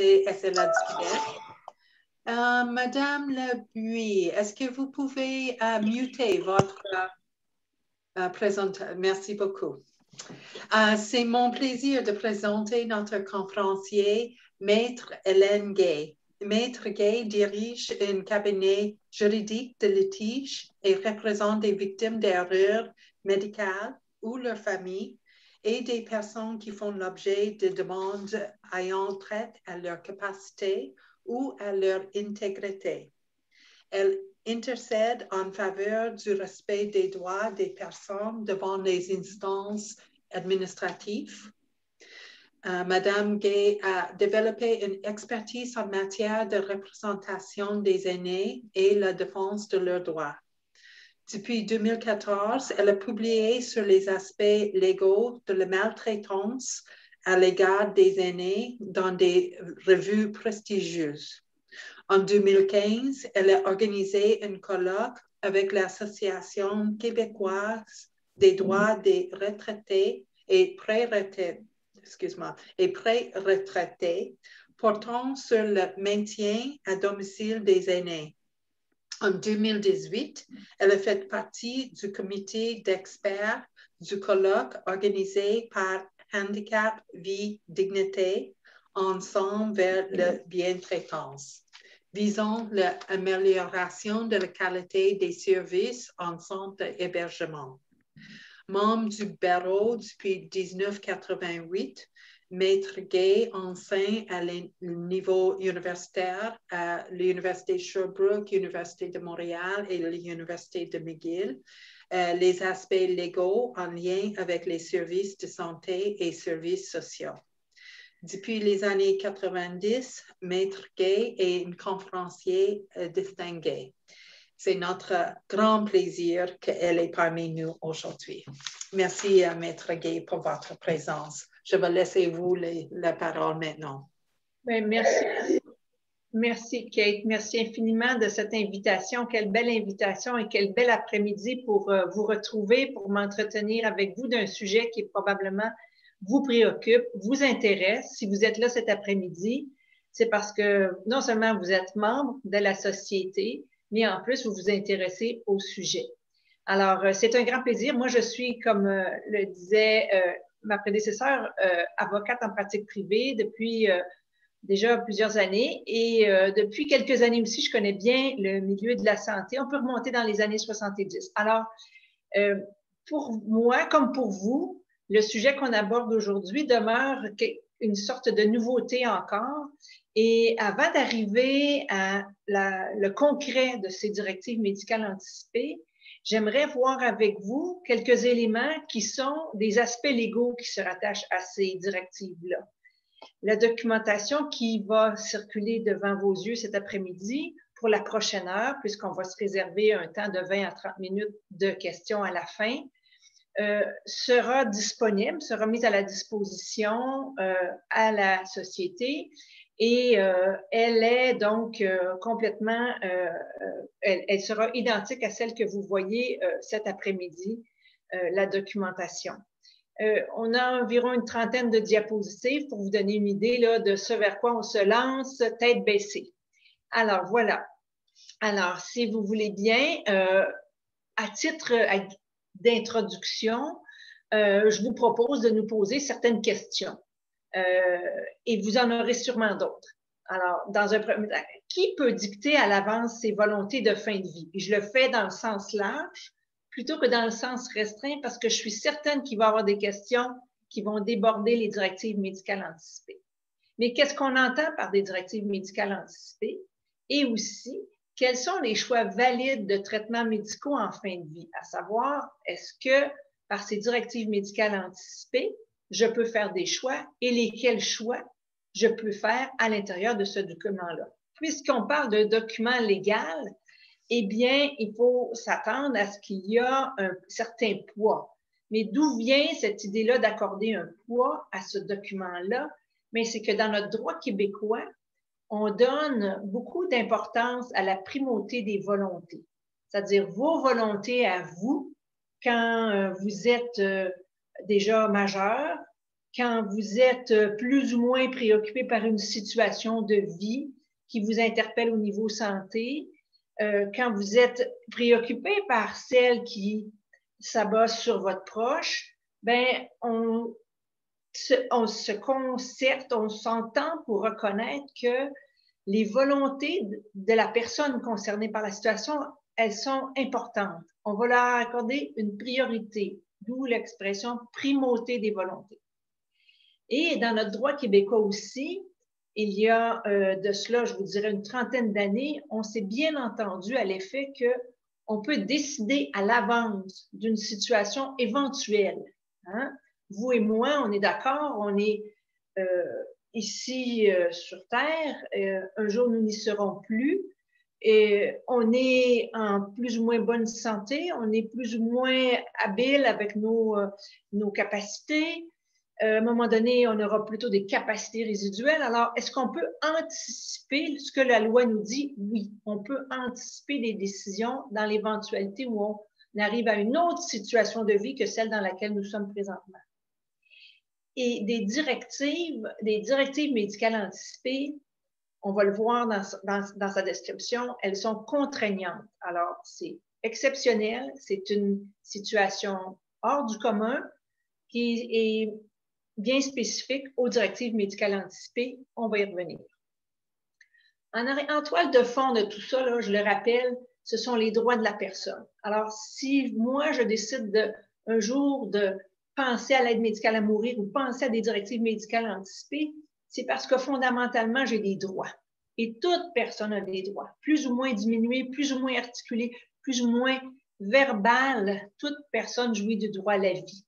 Euh, Madame Lebuy, est-ce que vous pouvez euh, muter votre euh, présentation? Merci beaucoup. C'est mon plaisir de présenter notre conférencier, Maître Hélène Gay. Maître Gay dirige un cabinet juridique de litige et représente des victimes d'erreurs médicales ou leurs familles et des personnes qui font l'objet de demandes ayant trait à leur capacité ou à leur intégrité. Elle intercède en faveur du respect des droits des personnes devant les instances administratives. Euh, Madame Gay a développé une expertise en matière de représentation des aînés et la défense de leurs droits. Depuis 2014, elle a publié sur les aspects légaux de la maltraitance à l'égard des aînés dans des revues prestigieuses. En 2015, elle a organisé un colloque avec l'Association québécoise des droits des retraités et pré-retraités, pré-retraités portant sur le maintien à domicile des aînés. En 2018, elle a fait partie du comité d'experts du colloque organisé par handicap, vie, dignité, ensemble vers le bien-traitance, visant l'amélioration de la qualité des services en centre d'hébergement. Membre du barreau depuis 1988, Maître Gay enseigne à niveau universitaire à l'Université Sherbrooke, l'Université de Montréal et l'Université de McGill. Euh, les aspects légaux en lien avec les services de santé et services sociaux. Depuis les années 90, Maître Gay est une conférencière euh, distinguée. C'est notre grand plaisir qu'elle est parmi nous aujourd'hui. Merci, à Maître Gay, pour votre présence. Je vais laisser vous la parole maintenant. Ben, merci. Merci, Kate. Merci infiniment de cette invitation. Quelle belle invitation et quel bel après-midi pour euh, vous retrouver, pour m'entretenir avec vous d'un sujet qui probablement vous préoccupe, vous intéresse. Si vous êtes là cet après-midi, c'est parce que non seulement vous êtes membre de la société, mais en plus, vous vous intéressez au sujet. Alors, euh, c'est un grand plaisir. Moi, je suis, comme euh, le disait ma prédécesseur, avocate en pratique privée depuis déjà plusieurs années. Et euh, depuis quelques années aussi, je connais bien le milieu de la santé. On peut remonter dans les années 70. Alors, euh, pour moi, comme pour vous, le sujet qu'on aborde aujourd'hui demeure une sorte de nouveauté encore. Et avant d'arriver à le concret de ces directives médicales anticipées, j'aimerais voir avec vous quelques éléments qui sont des aspects légaux qui se rattachent à ces directives-là. La documentation qui va circuler devant vos yeux cet après-midi pour la prochaine heure, puisqu'on va se réserver un temps de 20 à 30 minutes de questions à la fin, euh, sera disponible, sera mise à la disposition euh, à la société et euh, elle est donc complètement, elle, elle, sera identique à celle que vous voyez cet après-midi, la documentation. Euh, on a environ une trentaine de diapositives pour vous donner une idée là, de ce vers quoi on se lance, tête baissée. Alors, voilà. Alors, si vous voulez bien, euh, à titre d'introduction, euh, je vous propose de nous poser certaines questions. Et vous en aurez sûrement d'autres. Alors, dans un premier temps, qui peut dicter à l'avance ses volontés de fin de vie? Je le fais dans le sens large plutôt que dans le sens restreint parce que je suis certaine qu'il va y avoir des questions qui vont déborder les directives médicales anticipées. Mais qu'est-ce qu'on entend par des directives médicales anticipées? Et aussi, quels sont les choix valides de traitements médicaux en fin de vie? À savoir, est-ce que par ces directives médicales anticipées, je peux faire des choix et lesquels choix je peux faire à l'intérieur de ce document-là? Puisqu'on parle de document légal, eh bien, il faut s'attendre à ce qu'il y a un certain poids. Mais d'où vient cette idée-là d'accorder un poids à ce document-là? Mais c'est que dans notre droit québécois, on donne beaucoup d'importance à la primauté des volontés, c'est-à-dire vos volontés à vous quand euh, vous êtes euh, déjà majeur, quand vous êtes plus ou moins préoccupé par une situation de vie qui vous interpelle au niveau santé, euh, quand vous êtes préoccupé par celle qui s'abat sur votre proche, ben on se, on se concerte, on s'entend pour reconnaître que les volontés de la personne concernée par la situation, elles sont importantes. On va leur accorder une priorité, d'où l'expression primauté des volontés. Et dans notre droit québécois aussi, il y a euh, de cela, je vous dirais, une trentaine d'années, on s'est bien entendu à l'effet que on peut décider à l'avance d'une situation éventuelle. Hein? Vous et moi, on est d'accord, on est euh, ici euh, sur Terre, un jour nous n'y serons plus, on est en plus ou moins bonne santé, on est plus ou moins habile avec nos, nos capacités, euh, à un moment donné, on aura plutôt des capacités résiduelles. Alors, est-ce qu'on peut anticiper ce que la loi nous dit? Oui, on peut anticiper les décisions dans l'éventualité où on arrive à une autre situation de vie que celle dans laquelle nous sommes présentement. Et des directives, des directives médicales anticipées, on va le voir dans, sa description, elles sont contraignantes. Alors, c'est exceptionnel, c'est une situation hors du commun qui est bien spécifique aux directives médicales anticipées. On va y revenir. En, toile de fond de tout ça, je le rappelle, ce sont les droits de la personne. Alors, si moi, je décide de, un jour de penser à l'aide médicale à mourir ou penser à des directives médicales anticipées, c'est parce que fondamentalement, j'ai des droits. Et toute personne a des droits, plus ou moins diminués, plus ou moins articulés, plus ou moins verbal. Toute personne jouit du droit à la vie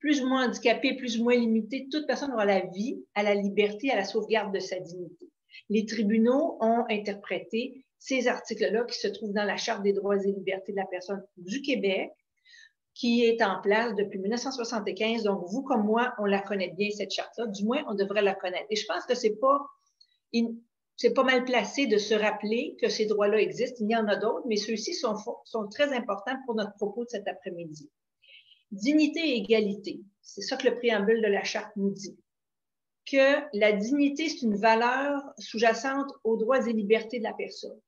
plus ou moins handicapé, plus ou moins limité, toute personne aura la vie, à la liberté, à la sauvegarde de sa dignité. Les tribunaux ont interprété ces articles-là qui se trouvent dans la Charte des droits et libertés de la personne du Québec, qui est en place depuis 1975. Donc, vous comme moi, on la connaît bien, cette charte-là. Du moins, on devrait la connaître. Et je pense que c'est pas, pas mal placé de se rappeler que ces droits-là existent. Il y en a d'autres, mais ceux-ci sont, sont très importants pour notre propos de cet après-midi. Dignité et égalité. C'est ça que le préambule de la charte nous dit. Que la dignité, c'est une valeur sous-jacente aux droits et libertés de la personne.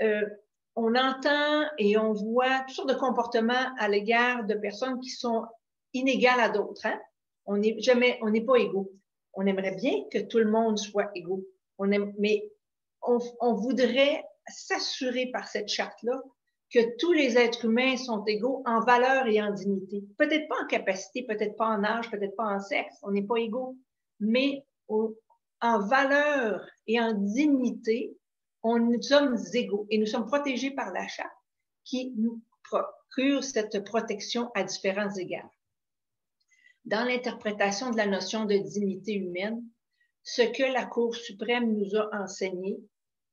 Euh, on entend et on voit toutes sortes de comportements à l'égard de personnes qui sont inégales à d'autres. Hein? On n'est jamais, on n'est pas égaux. On aimerait bien que tout le monde soit égaux. On aime, mais on, on voudrait s'assurer par cette charte-là que tous les êtres humains sont égaux en valeur et en dignité. Peut-être pas en capacité, peut-être pas en âge, peut-être pas en sexe, on n'est pas égaux, mais en valeur et en dignité, nous sommes égaux et nous sommes protégés par la charte qui nous procure cette protection à différents égards. Dans l'interprétation de la notion de dignité humaine, ce que la Cour suprême nous a enseigné,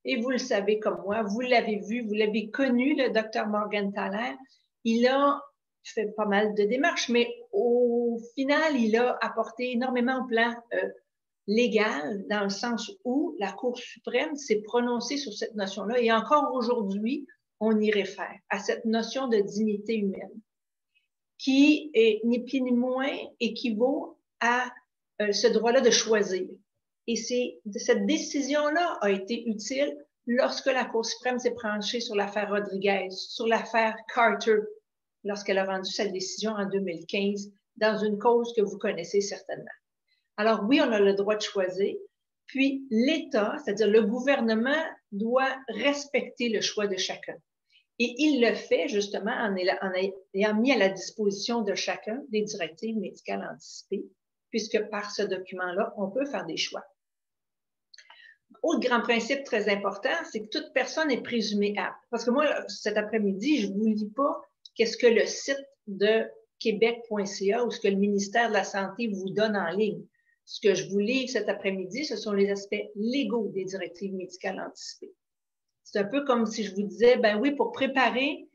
et vous le savez comme moi, vous l'avez vu, vous l'avez connu, le docteur Morgan Thaler. Il a fait pas mal de démarches, mais au final, il a apporté énormément au plan euh, légal, dans le sens où la Cour suprême s'est prononcée sur cette notion-là. Et encore aujourd'hui, on y réfère à cette notion de dignité humaine, qui est ni plus ni moins équivaut à euh, ce droit-là de choisir. Et cette décision-là a été utile lorsque la Cour suprême s'est penchée sur l'affaire Rodriguez, sur l'affaire Carter, lorsqu'elle a rendu sa décision en 2015 dans une cause que vous connaissez certainement. Alors oui, on a le droit de choisir, puis l'État, c'est-à-dire le gouvernement, doit respecter le choix de chacun. Et il le fait justement en ayant mis à la disposition de chacun des directives médicales anticipées, puisque par ce document-là, on peut faire des choix. Autre grand principe très important, c'est que toute personne est présumée apte. Parce que moi, cet après-midi, je ne vous lis pas qu'est-ce que le site de québec.ca ou ce que le ministère de la Santé vous donne en ligne. Ce que je vous lis cet après-midi, ce sont les aspects légaux des directives médicales anticipées. C'est un peu comme si je vous disais, ben oui, pour préparer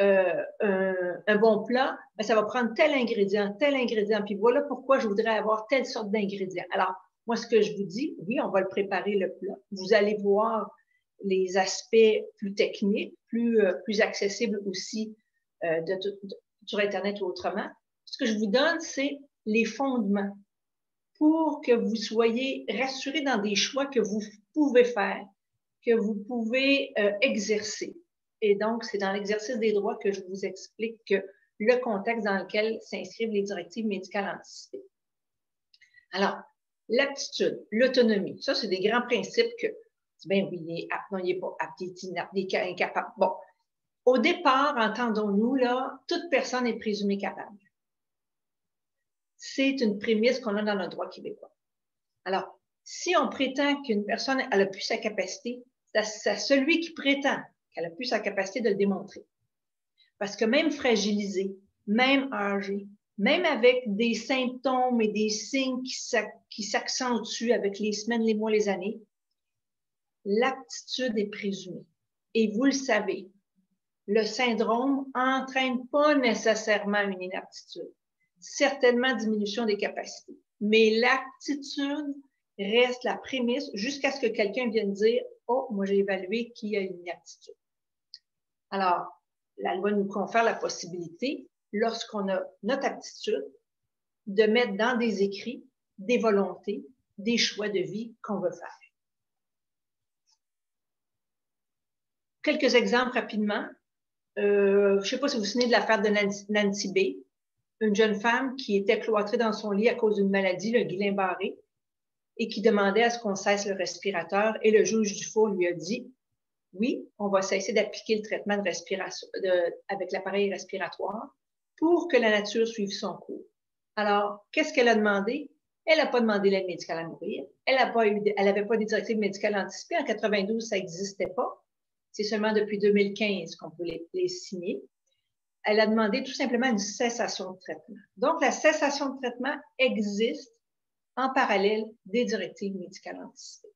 euh, un, bon plat, ben ça va prendre tel ingrédient, tel ingrédient, puis voilà pourquoi je voudrais avoir telle sorte d'ingrédient. Alors, moi, ce que je vous dis, oui, on va le préparer le plat. Vous allez voir les aspects plus techniques, plus, euh, accessibles aussi euh, sur Internet ou autrement. Ce que je vous donne, c'est les fondements. Pour que vous soyez rassurés dans des choix que vous pouvez faire, que vous pouvez euh, exercer. Et donc, c'est dans l'exercice des droits que je vous explique que le contexte dans lequel s'inscrivent les directives médicales anticipées. Alors, l'aptitude, l'autonomie, ça, c'est des grands principes que, ben oui, il est apte, non, il n'est pas apte, il est incapable. Bon, au départ, entendons-nous, là, toute personne est présumée capable. C'est une prémisse qu'on a dans notre droit québécois. Alors, si on prétend qu'une personne elle a plus sa capacité, c'est celui qui prétend qu'elle a plus sa capacité de le démontrer. Parce que même fragilisé, même âgé, même avec des symptômes et des signes qui s'accentuent avec les semaines, les mois, les années, l'aptitude est présumée. Et vous le savez, le syndrome entraîne pas nécessairement une inaptitude, certainement diminution des capacités. Mais l'aptitude reste la prémisse jusqu'à ce que quelqu'un vienne dire Oh, moi j'ai évalué qui a une inaptitude. Alors, la loi nous confère la possibilité, lorsqu'on a notre aptitude, de mettre dans des écrits des volontés, des choix de vie qu'on veut faire. Quelques exemples rapidement. Euh, je ne sais pas si vous vous souvenez de l'affaire de Nancy, B., une jeune femme qui était cloîtrée dans son lit à cause d'une maladie, le Guillain-Barré, et qui demandait à ce qu'on cesse le respirateur. Et le juge du four lui a dit, oui, on va cesser d'appliquer le traitement de respiration, avec l'appareil respiratoire pour que la nature suive son cours. Alors, qu'est-ce qu'elle a demandé? Elle n'a pas demandé l'aide médicale à mourir. Elle n'avait pas, pas des directives médicales anticipées. En 92, ça n'existait pas. C'est seulement depuis 2015 qu'on peut les, signer. Elle a demandé tout simplement une cessation de traitement. Donc, la cessation de traitement existe en parallèle des directives médicales anticipées.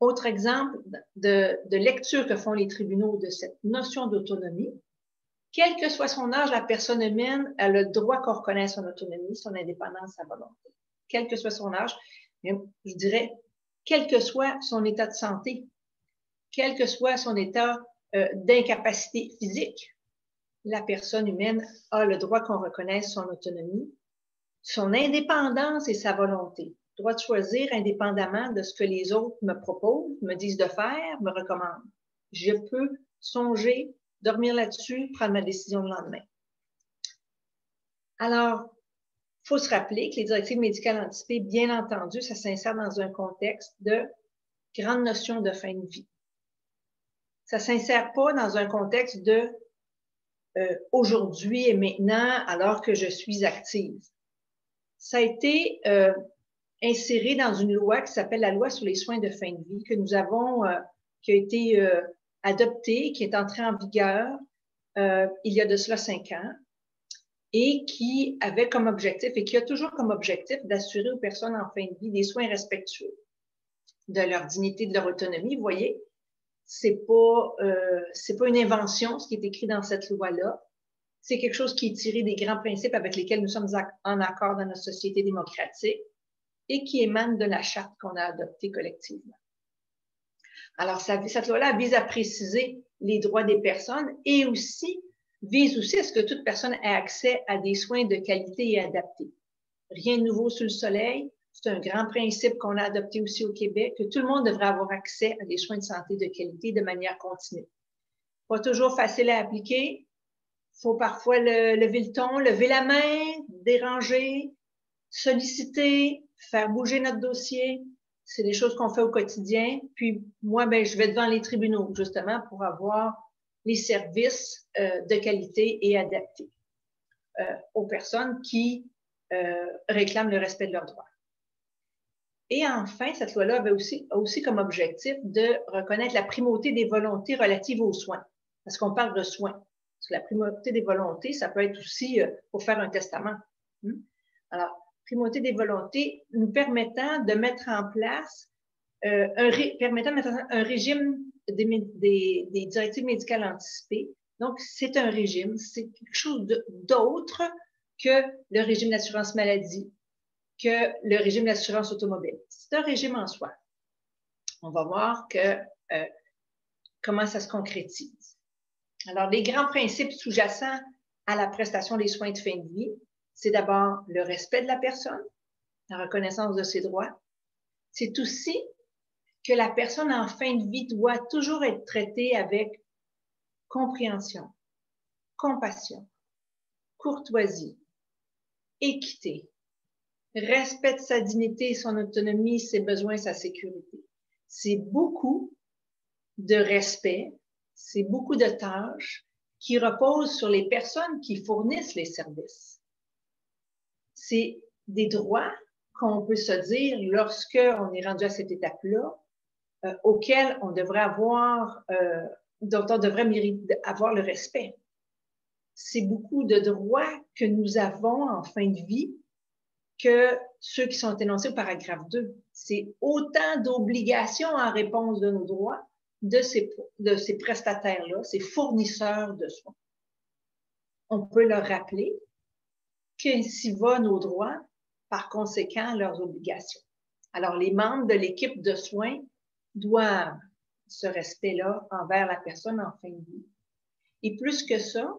Autre exemple de, lecture que font les tribunaux de cette notion d'autonomie, quel que soit son âge, la personne humaine a le droit qu'on reconnaisse son autonomie, son indépendance, sa volonté. Quel que soit son âge, je dirais, quel que soit son état de santé, quel que soit son état euh, d'incapacité physique, la personne humaine a le droit qu'on reconnaisse son autonomie, son indépendance et sa volonté. Droit de choisir indépendamment de ce que les autres me proposent, me disent de faire, me recommandent? Je peux songer, dormir là-dessus, prendre ma décision le lendemain. Alors, il faut se rappeler que les directives médicales anticipées, bien entendu, ça s'insère dans un contexte de grande notion de fin de vie ça s'insère pas dans un contexte de euh, aujourd'hui et maintenant alors que je suis active. Ça a été euh, inséré dans une loi qui s'appelle la loi sur les soins de fin de vie que nous avons, euh, qui a été euh, adoptée, qui est entrée en vigueur euh, il y a de cela cinq ans et qui avait comme objectif et qui a toujours comme objectif d'assurer aux personnes en fin de vie des soins respectueux de leur dignité, de leur autonomie. Vous voyez, c'est pas euh, c'est pas une invention ce qui est écrit dans cette loi-là. C'est quelque chose qui est tiré des grands principes avec lesquels nous sommes en accord dans notre société démocratique et qui émane de la charte qu'on a adoptée collectivement. Alors, cette loi-là vise à préciser les droits des personnes et aussi vise aussi à ce que toute personne ait accès à des soins de qualité et adaptés. Rien de nouveau sous le soleil, c'est un grand principe qu'on a adopté aussi au Québec, que tout le monde devrait avoir accès à des soins de santé de qualité de manière continue. Pas toujours facile à appliquer. Il faut parfois le, lever le ton, lever la main, déranger, solliciter, faire bouger notre dossier. C'est des choses qu'on fait au quotidien. Puis moi, ben, je vais devant les tribunaux justement pour avoir les services euh, de qualité et adaptés euh, aux personnes qui euh, réclament le respect de leurs droits. Et enfin, cette loi-là avait aussi, aussi comme objectif de reconnaître la primauté des volontés relatives aux soins. Parce qu'on parle de soins. Parce que la primauté des volontés, ça peut être aussi euh, pour faire un testament. Hmm? Alors, primauté des volontés nous permettant de mettre en place, euh, un, permettant de mettre en place un régime des, des, des directives médicales anticipées. Donc, c'est un régime, c'est quelque chose d'autre que le régime d'assurance maladie, que le régime d'assurance automobile. C'est un régime en soi. On va voir que, euh, comment ça se concrétise. Alors, les grands principes sous-jacents à la prestation des soins de fin de vie, c'est d'abord le respect de la personne, la reconnaissance de ses droits, c'est aussi que la personne en fin de vie doit toujours être traitée avec compréhension, compassion, courtoisie, équité, respect de sa dignité, son autonomie, ses besoins, sa sécurité. C'est beaucoup de respect, c'est beaucoup de tâches qui reposent sur les personnes qui fournissent les services. C'est des droits qu'on peut se dire lorsque on est rendu à cette étape-là, euh, auquel on devrait avoir, euh, dont on devrait avoir le respect. C'est beaucoup de droits que nous avons en fin de vie que ceux qui sont énoncés au paragraphe 2. C'est autant d'obligations en réponse de nos droits de ces, prestataires-là, ces fournisseurs de soins. On peut leur rappeler qu'ainsi va nos droits, par conséquent leurs obligations. Alors, les membres de l'équipe de soins doivent ce respect-là envers la personne en fin de vie. Et plus que ça,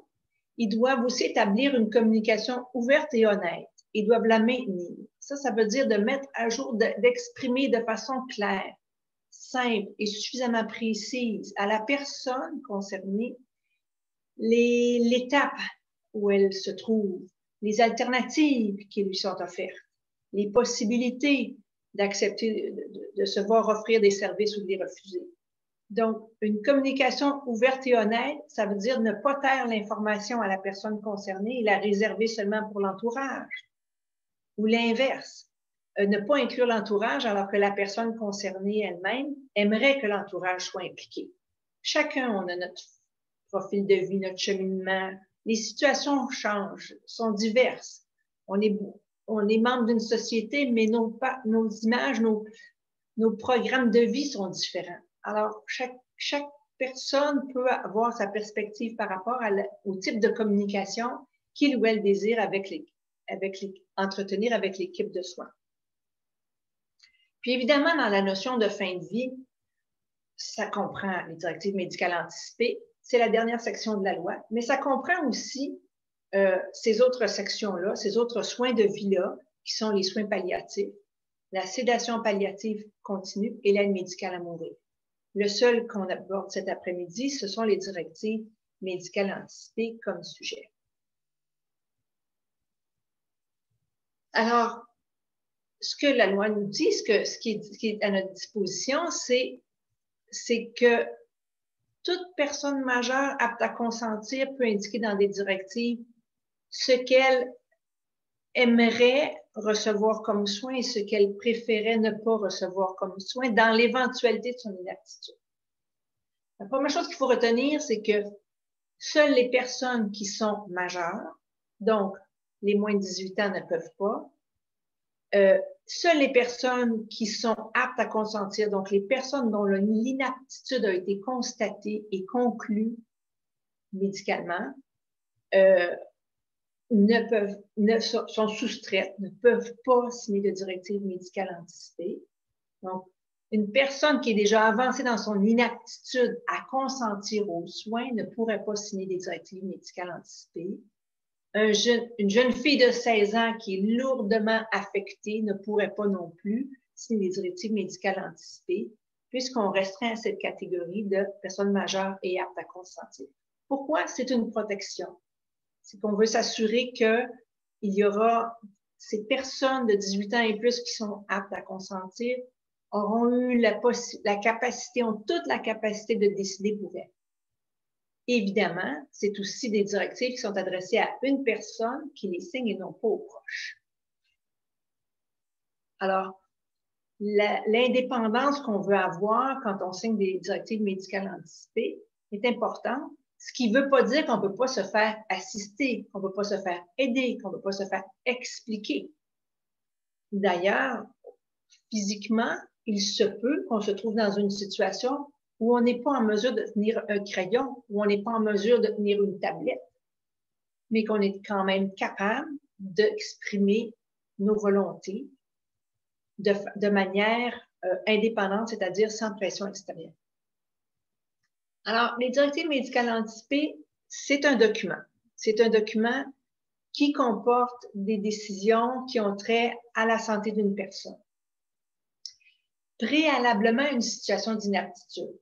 ils doivent aussi établir une communication ouverte et honnête. Ils doivent la maintenir. Ça, ça veut dire de mettre à jour, d'exprimer de façon claire, simple et suffisamment précise à la personne concernée l'étape où elle se trouve, les alternatives qui lui sont offertes, les possibilités d'accepter de, se voir offrir des services ou de les refuser. Donc, une communication ouverte et honnête, ça veut dire ne pas taire l'information à la personne concernée et la réserver seulement pour l'entourage. Ou l'inverse, euh, ne pas inclure l'entourage alors que la personne concernée elle-même aimerait que l'entourage soit impliqué. Chacun, on a notre profil de vie, notre cheminement. Les situations changent, sont diverses. On est, membre d'une société, mais nos, images, nos, programmes de vie sont différents. Alors, chaque personne peut avoir sa perspective par rapport au type de communication qu'il ou elle désire avec les, avec entretenir avec l'équipe de soins. Puis évidemment, dans la notion de fin de vie, ça comprend les directives médicales anticipées, c'est la dernière section de la loi, mais ça comprend aussi euh, ces autres sections-là, ces autres soins de vie-là, qui sont les soins palliatifs, la sédation palliative continue et l'aide médicale à mourir. Le seul qu'on aborde cet après-midi, ce sont les directives médicales anticipées comme sujet. Alors, ce que la loi nous dit, ce, que, ce, qui, est, ce qui est à notre disposition, c'est, c'est que toute personne majeure apte à consentir peut indiquer dans des directives ce qu'elle aimerait recevoir comme soin et ce qu'elle préférait ne pas recevoir comme soin dans l'éventualité de son inaptitude. La première chose qu'il faut retenir, c'est que seules les personnes qui sont majeures, donc les moins de 18 ans ne peuvent pas, euh, seules les personnes qui sont aptes à consentir, donc les personnes dont l'inaptitude a été constatée et conclue médicalement, euh, ne peuvent, ne sont soustraites, ne peuvent pas signer de directive médicale anticipée. Donc, une personne qui est déjà avancée dans son inaptitude à consentir aux soins ne pourrait pas signer des directives médicales anticipées. Une jeune fille de 16 ans qui est lourdement affectée ne pourrait pas non plus signer directives médicales anticipées, puisqu'on restreint cette catégorie de personnes majeures et aptes à consentir. Pourquoi? C'est une protection? C'est qu'on veut s'assurer qu'il y aura ces personnes de 18 ans et plus qui sont aptes à consentir auront eu la, la capacité, ont toute la capacité de décider pour elles. Évidemment, c'est aussi des directives qui sont adressées à une personne qui les signe et non pas aux proches. Alors, l'indépendance qu'on veut avoir quand on signe des directives médicales anticipées est importante ce qui ne veut pas dire qu'on ne peut pas se faire assister, qu'on ne peut pas se faire aider, qu'on ne peut pas se faire expliquer. D'ailleurs, physiquement, il se peut qu'on se trouve dans une situation où on n'est pas en mesure de tenir un crayon, où on n'est pas en mesure de tenir une tablette, mais qu'on est quand même capable d'exprimer nos volontés de, manière euh, indépendante, c'est-à-dire sans pression extérieure. Alors, les directives médicales anticipées, c'est un document. C'est un document qui comporte des décisions qui ont trait à la santé d'une personne. Préalablement à une situation d'inaptitude.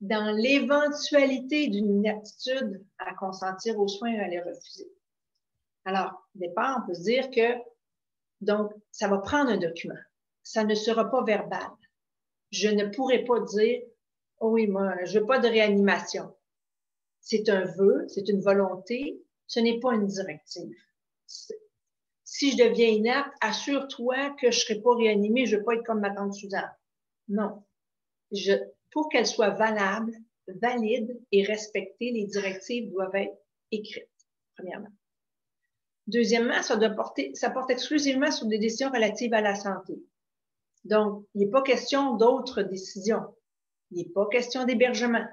Dans l'éventualité d'une inaptitude à consentir aux soins et à les refuser. Alors, au départ, on peut se dire que, donc, ça va prendre un document. Ça ne sera pas verbal. Je ne pourrai pas dire, oh oui, moi, je veux pas de réanimation. C'est un vœu, c'est une volonté, ce n'est pas une directive. Si je deviens inapte, assure-toi que je ne serai pas réanimée, je ne veux pas être comme ma tante Suzanne. Non. Je, pour qu'elle soit valable, valide et respectée, les directives doivent être écrites, premièrement. Deuxièmement, ça, doit porter, ça porte exclusivement sur des décisions relatives à la santé. Donc, il n'est pas question d'autres décisions. Il n'est pas question d'hébergement.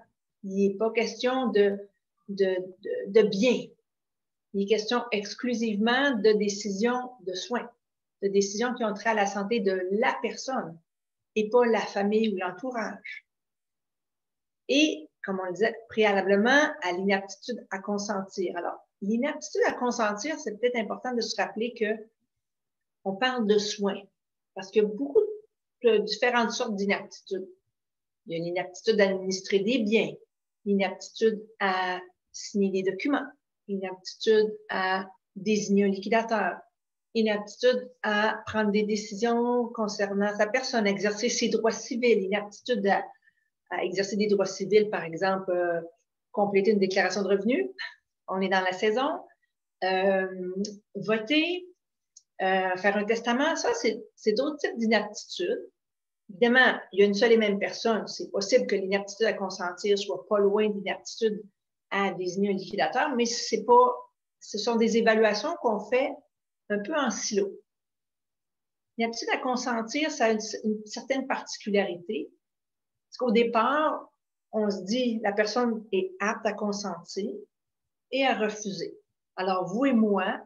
Il n'est pas question de, de, de, de biens. Il est question exclusivement de décisions de soins, de décisions qui ont trait à la santé de la personne et pas la famille ou l'entourage. Et, comme on le disait, préalablement à l'inaptitude à consentir. Alors, l'inaptitude à consentir, c'est peut-être important de se rappeler que on parle de soins parce qu'il y a beaucoup de différentes sortes d'inaptitudes. Il y a une inaptitude à administrer des biens, une inaptitude à signer des documents, une aptitude à désigner un liquidateur, une aptitude à prendre des décisions concernant sa personne, exercer ses droits civils, une aptitude exercer des droits civils, par exemple, euh, compléter une déclaration de revenus, on est dans la saison, euh, voter, euh, faire un testament, ça, c'est d'autres types d'inaptitudes. Évidemment, il y a une seule et même personne. C'est possible que l'inaptitude à consentir soit pas loin d'inaptitude à désigner un liquidateur, mais c'est pas, ce sont des évaluations qu'on fait un peu en silo. L'inaptitude à consentir, ça a une certaine particularité. Parce qu'au départ, on se dit la personne est apte à consentir et à refuser. Alors, vous et moi,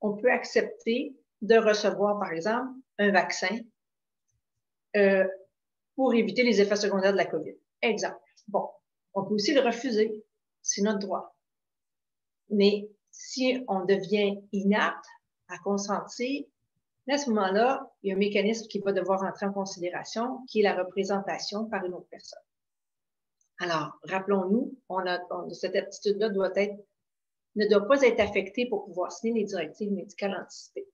on peut accepter de recevoir, par exemple, un vaccin euh, pour éviter les effets secondaires de la COVID. Exemple. Bon, on peut aussi le refuser. C'est notre droit. Mais si on devient inapte à consentir, à ce moment-là, il y a un mécanisme qui va devoir entrer en considération, qui est la représentation par une autre personne. Alors, rappelons-nous, cette aptitude-là doit être, ne doit pas être affectée pour pouvoir signer les directives médicales anticipées.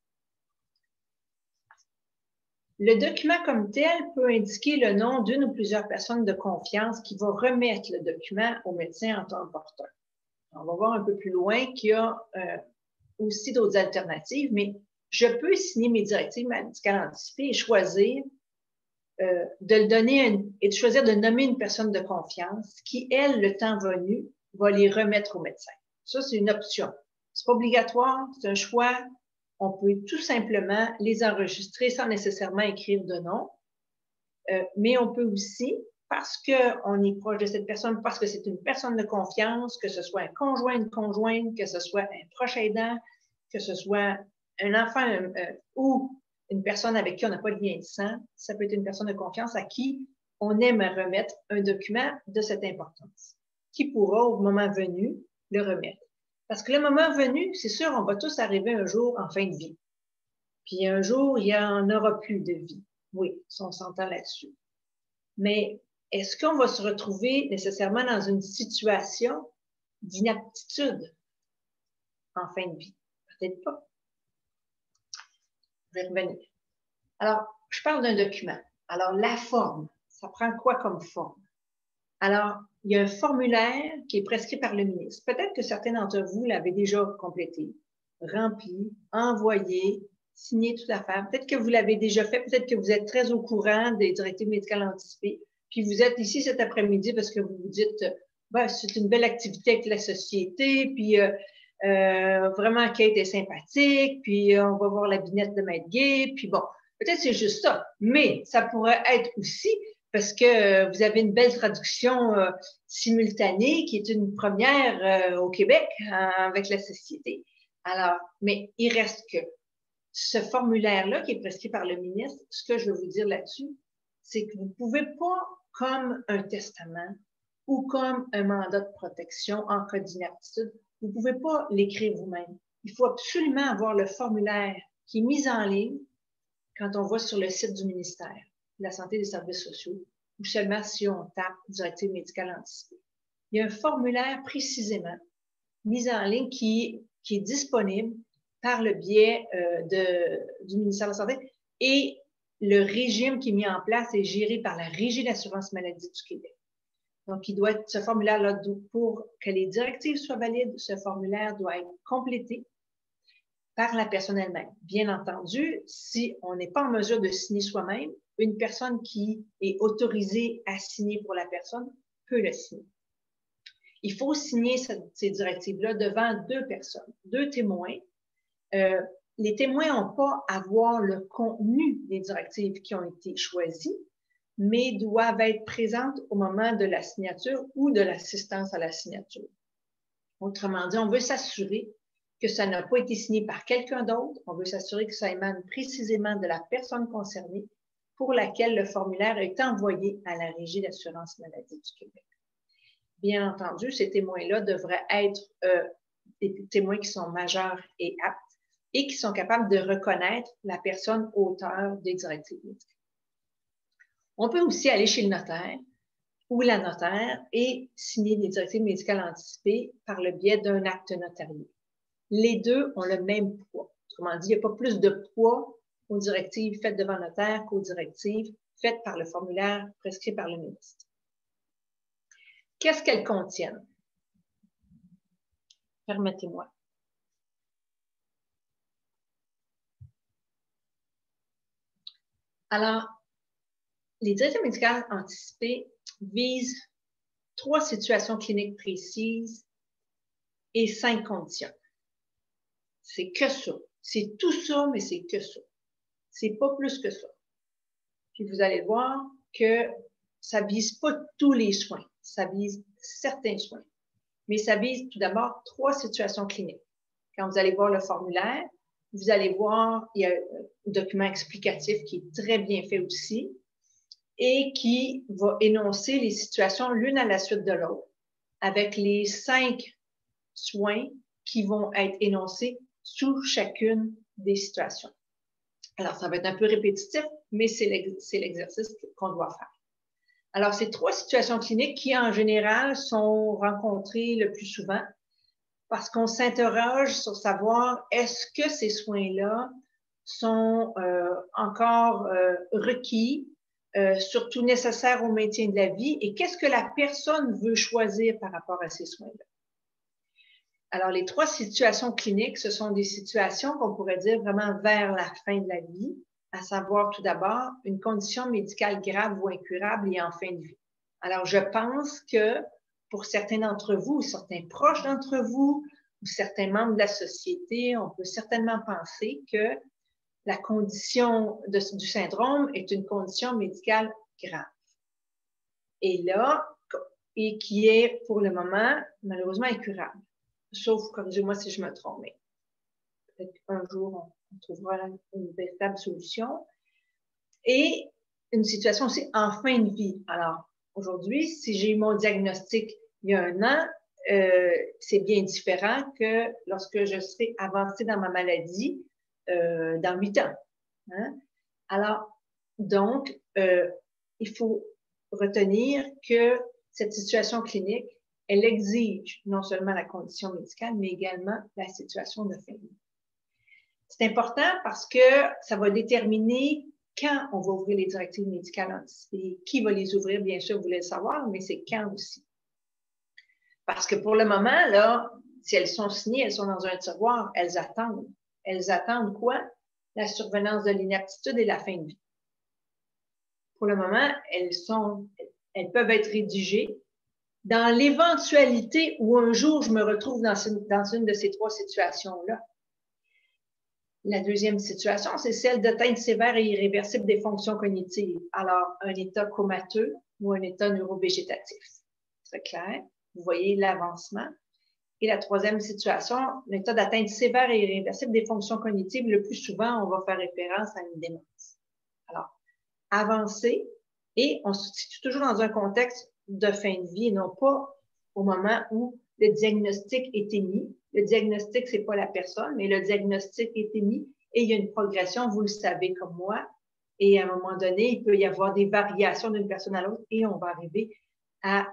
Le document comme tel peut indiquer le nom d'une ou plusieurs personnes de confiance qui vont remettre le document au médecin en temps porteur. On va voir un peu plus loin qu'il y a euh, aussi d'autres alternatives, mais je peux signer mes directives médicales anticipées et choisir euh, de le donner et de choisir de nommer une personne de confiance qui, elle, le temps venu, va les remettre au médecin. Ça, c'est une option. C'est pas obligatoire, c'est un choix on peut tout simplement les enregistrer sans nécessairement écrire de nom. Euh, mais on peut aussi, parce qu'on est proche de cette personne, parce que c'est une personne de confiance, que ce soit un conjoint, une conjointe, que ce soit un proche aidant, que ce soit un enfant euh, ou une personne avec qui on n'a pas de lien de sang, ça peut être une personne de confiance à qui on aime remettre un document de cette importance, qui pourra, au moment venu, le remettre. Parce que le moment venu, c'est sûr, on va tous arriver un jour en fin de vie. Puis un jour, il y en aura plus de vie. Oui, on s'entend là-dessus. Mais est-ce qu'on va se retrouver nécessairement dans une situation d'inaptitude en fin de vie? Peut-être pas. Je vais revenir. Alors, je parle d'un document. Alors, la forme, ça prend quoi comme forme? Alors, il y a un formulaire qui est prescrit par le ministre. Peut-être que certains d'entre vous l'avez déjà complété, rempli, envoyé, signé toute l'affaire. Peut-être que vous l'avez déjà fait, peut-être que vous êtes très au courant des directives médicales anticipées, puis vous êtes ici cet après-midi parce que vous vous dites, ben, c'est une belle activité avec la société, puis euh, euh, vraiment Kate est sympathique, puis euh, on va voir la binette de Maître Gay, puis bon, peut-être c'est juste ça, mais ça pourrait être aussi parce que euh, vous avez une belle traduction simultanée qui est une première au Québec avec la société. Alors, mais il reste que ce formulaire-là qui est prescrit par le ministre, ce que je veux vous dire là-dessus, c'est que vous ne pouvez pas, comme un testament ou comme un mandat de protection en cas d'inaptitude, vous ne pouvez pas l'écrire vous-même. il faut absolument avoir le formulaire qui est mis en ligne quand on va sur le site du ministère de la Santé et des Services sociaux ou seulement si on tape directive médicale anticipée. Il y a un formulaire précisément mis en ligne qui, est disponible par le biais euh, du ministère de la Santé et le régime qui est mis en place est géré par la Régie d'assurance maladie du Québec. Donc, il doit être, ce formulaire-là, pour que les directives soient valides, ce formulaire doit être complété par la personne elle-même. Bien entendu, si on n'est pas en mesure de signer soi-même, une personne qui est autorisée à signer pour la personne peut le signer. Il faut signer ces directives-là devant deux personnes, deux témoins. Euh, les témoins n'ont pas à voir le contenu des directives qui ont été choisies, mais doivent être présentes au moment de la signature ou de l'assistance à la signature. Autrement dit, on veut s'assurer que ça n'a pas été signé par quelqu'un d'autre. On veut s'assurer que ça émane précisément de la personne concernée pour laquelle le formulaire est envoyé à la Régie d'assurance maladie du Québec. Bien entendu, ces témoins-là devraient être euh, des témoins qui sont majeurs et aptes et qui sont capables de reconnaître la personne auteur des directives. On peut aussi aller chez le notaire ou la notaire et signer des directives médicales anticipées par le biais d'un acte notarié les deux ont le même poids. Autrement dit, il n'y a pas plus de poids aux directives faites devant le notaire qu'aux directives faites par le formulaire prescrit par le ministre. Qu'est-ce qu'elles contiennent? Permettez-moi. Alors, les directives médicales anticipées visent trois situations cliniques précises et cinq conditions. C'est que ça. C'est tout ça, mais c'est que ça. C'est pas plus que ça. Puis vous allez voir que ça vise pas tous les soins. Ça vise certains soins. Mais ça vise tout d'abord trois situations cliniques. Quand vous allez voir le formulaire, vous allez voir, il y a un document explicatif qui est très bien fait aussi et qui va énoncer les situations l'une à la suite de l'autre avec les cinq soins qui vont être énoncés sous chacune des situations. Alors, ça va être un peu répétitif, mais c'est l'exercice qu'on doit faire. Alors, ces trois situations cliniques qui, en général, sont rencontrées le plus souvent parce qu'on s'interroge sur savoir est-ce que ces soins-là sont euh, encore euh, requis, euh, surtout nécessaires au maintien de la vie, et qu'est-ce que la personne veut choisir par rapport à ces soins-là? Alors, les trois situations cliniques, ce sont des situations qu'on pourrait dire vraiment vers la fin de la vie, à savoir tout d'abord une condition médicale grave ou incurable et en fin de vie. Alors, je pense que pour certains d'entre vous, ou certains proches d'entre vous, ou certains membres de la société, on peut certainement penser que la condition du syndrome est une condition médicale grave. Et là, et qui est pour le moment malheureusement incurable sauf, corrigez-moi si je me trompe, mais peut-être qu'un jour, on, trouvera une véritable solution. Et une situation aussi en fin de vie. Alors, aujourd'hui, si j'ai eu mon diagnostic il y a un an, euh, c'est bien différent que lorsque je serai avancée dans ma maladie euh, dans huit ans. Hein. Alors, donc, euh, il faut retenir que cette situation clinique elle exige non seulement la condition médicale, mais également la situation de famille. C'est important parce que ça va déterminer quand on va ouvrir les directives médicales anticipées. Qui va les ouvrir, bien sûr, vous voulez le savoir, mais c'est quand aussi. Parce que pour le moment, là, si elles sont signées, elles sont dans un tiroir, elles attendent. Elles attendent quoi? La survenance de l'inaptitude et la fin de vie. Pour le moment, elles peuvent être rédigées, dans l'éventualité où un jour je me retrouve dans une, de ces trois situations-là. La deuxième situation, c'est celle d'atteinte sévère et irréversible des fonctions cognitives. Alors, un état comateux ou un état neurovégétatif. Très clair. Vous voyez l'avancement. Et la troisième situation, l'état d'atteinte sévère et irréversible des fonctions cognitives. Le plus souvent, on va faire référence à une démence. Alors, avancer et on se situe toujours dans un contexte de fin de vie non pas au moment où le diagnostic est émis, Le diagnostic, c'est pas la personne, mais le diagnostic est émis et il y a une progression, vous le savez comme moi. Et à un moment donné, il peut y avoir des variations d'une personne à l'autre et on va arriver à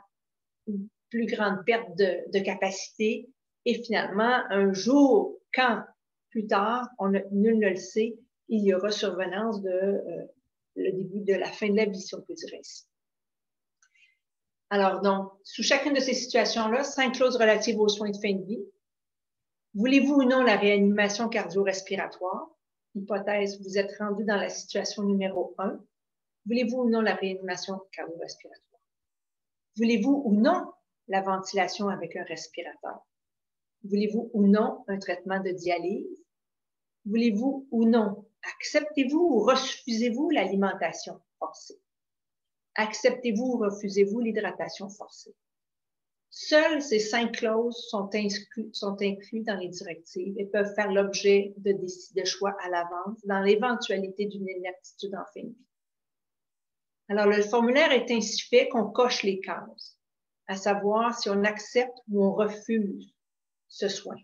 plus grande perte de, de capacité. Et finalement, un jour, quand plus tard, on nul ne le sait, il y aura survenance de euh, le début de la fin de la vie, si on peut dire ainsi. Alors, donc, sous chacune de ces situations-là, cinq clauses relatives aux soins de fin de vie. Voulez-vous ou non la réanimation cardio-respiratoire? Hypothèse, vous êtes rendu dans la situation numéro un. Voulez-vous ou non la réanimation cardio-respiratoire? Voulez-vous ou non la ventilation avec un respirateur? Voulez-vous ou non un traitement de dialyse? Voulez-vous ou non? Acceptez-vous ou refusez-vous l'alimentation forcée? Acceptez-vous ou refusez-vous l'hydratation forcée? Seules ces cinq clauses sont incluses, dans les directives et peuvent faire l'objet de, de choix à l'avance dans l'éventualité d'une inaptitude en fin de vie. Alors, le formulaire est ainsi fait qu'on coche les cases, à savoir si on accepte ou on refuse ce soin.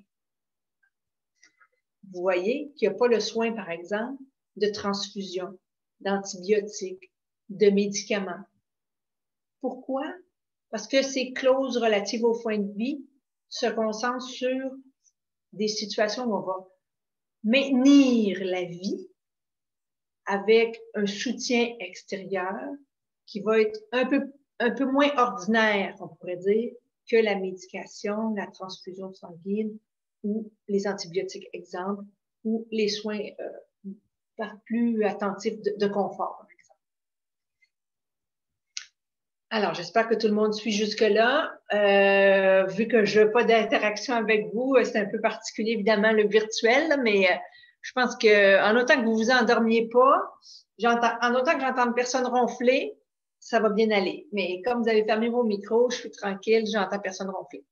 Vous voyez qu'il n'y a pas le soin, par exemple, de transfusion, d'antibiotiques, de médicaments. Pourquoi? Parce que ces clauses relatives aux soins de vie se concentrent sur des situations où on va maintenir la vie avec un soutien extérieur qui va être un peu, un peu moins ordinaire, on pourrait dire, que la médication, la transfusion sanguine ou les antibiotiques, exemple, ou les soins euh, par plus attentifs de, confort, par exemple. Alors, j'espère que tout le monde suit jusque-là. Euh, vu que je n'ai pas d'interaction avec vous, euh, c'est un peu particulier, évidemment, le virtuel, mais je pense que en autant que vous vous endormiez pas, en autant que j'entends personne ronfler, ça va bien aller. Mais comme vous avez fermé vos micros, je suis tranquille, j'entends personne ronfler.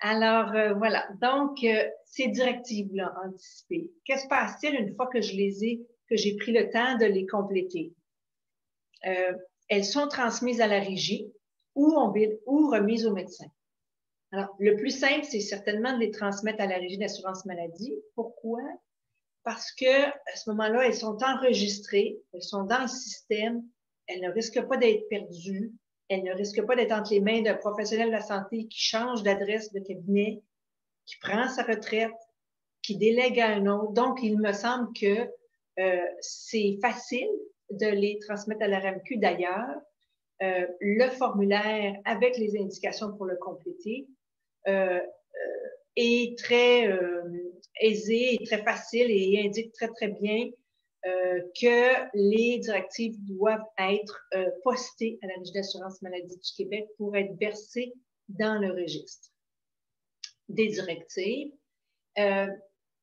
Alors, euh, voilà. Donc, euh, ces directives-là anticipées, qu'est-ce qui passe-t-il une fois que je les ai, que j'ai pris le temps de les compléter? Euh, elles sont transmises à la régie ou, ou remises au médecin. Alors, le plus simple, c'est certainement de les transmettre à la régie d'assurance maladie. Pourquoi? Parce que à ce moment-là, elles sont enregistrées, elles sont dans le système, elle ne risque pas d'être perdue, elle ne risque pas d'être entre les mains d'un professionnel de la santé qui change d'adresse de cabinet, qui prend sa retraite, qui délègue à un autre. Donc, il me semble que euh, c'est facile de les transmettre à la RMQ d'ailleurs. Euh, le formulaire avec les indications pour le compléter euh, est très aisé et très facile et indique très, très bien euh, que les directives doivent être euh, postées à la Régie d'assurance maladie du Québec pour être versées dans le registre des directives. Euh,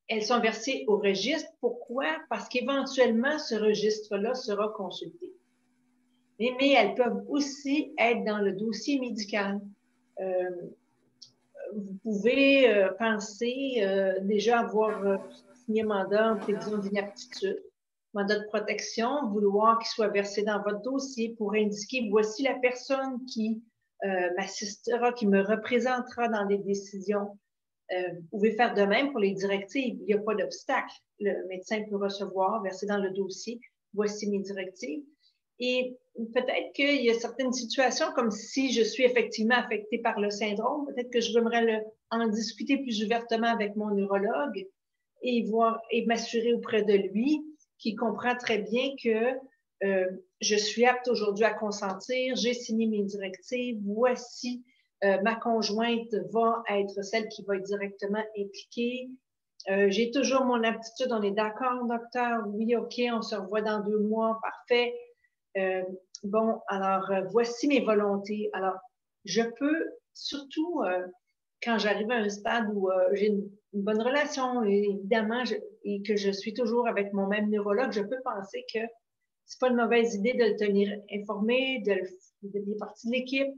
elles sont versées au registre. Pourquoi? Parce qu'éventuellement, ce registre-là sera consulté. Mais, elles peuvent aussi être dans le dossier médical. Vous pouvez penser déjà avoir signé mandat en prévision d'inaptitude mandat de protection, vouloir qu'il soit versé dans votre dossier pour indiquer voici la personne qui euh, m'assistera, qui me représentera dans les décisions. Euh, vous pouvez faire de même pour les directives. Il n'y a pas d'obstacle. Le médecin peut recevoir, verser dans le dossier, voici mes directives. Et peut-être qu'il y a certaines situations, comme si je suis effectivement affectée par le syndrome, peut-être que je voudrais en discuter plus ouvertement avec mon neurologue et voir et m'assurer auprès de lui qui comprend très bien que euh, je suis apte aujourd'hui à consentir, j'ai signé mes directives, voici euh, ma conjointe va être celle qui va être directement impliquée. Euh, j'ai toujours mon aptitude, on est d'accord, docteur? Oui, OK, on se revoit dans deux mois, parfait. Bon, alors, voici mes volontés. Alors, je peux, surtout quand j'arrive à un stade où j'ai une bonne relation, évidemment, et que je suis toujours avec mon même neurologue, je peux penser que c'est pas une mauvaise idée de le tenir informé, de, le, de partie de l'équipe.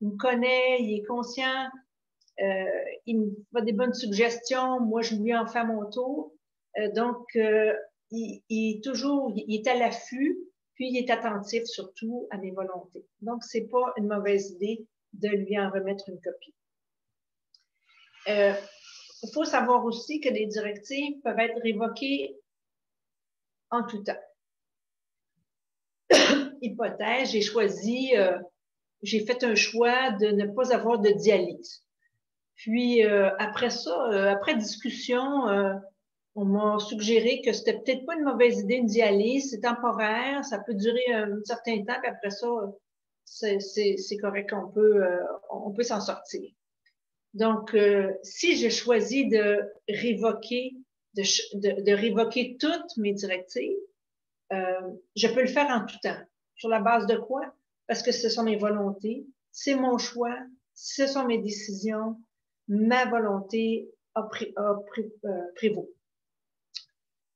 Il me connaît, il est conscient, euh, il me fait des bonnes suggestions, moi je lui en fais mon tour. Euh, donc, euh, il, il, est toujours, il est à l'affût, puis il est attentif surtout à mes volontés. Donc, c'est pas une mauvaise idée de lui en remettre une copie. Euh, il faut savoir aussi que les directives peuvent être révoquées en tout temps. Hypothèse, j'ai choisi, euh, j'ai fait un choix de ne pas avoir de dialyse. Puis euh, après ça, après discussion, on m'a suggéré que c'était peut-être pas une mauvaise idée une dialyse, c'est temporaire, ça peut durer un certain temps, puis après ça, c'est correct, on peut s'en sortir. Donc, si j'ai choisi de révoquer, de, de, de révoquer toutes mes directives, euh, je peux le faire en tout temps. Sur la base de quoi? Parce que ce sont mes volontés, c'est mon choix, ce sont mes décisions, ma volonté a, pris, a euh, prévaut.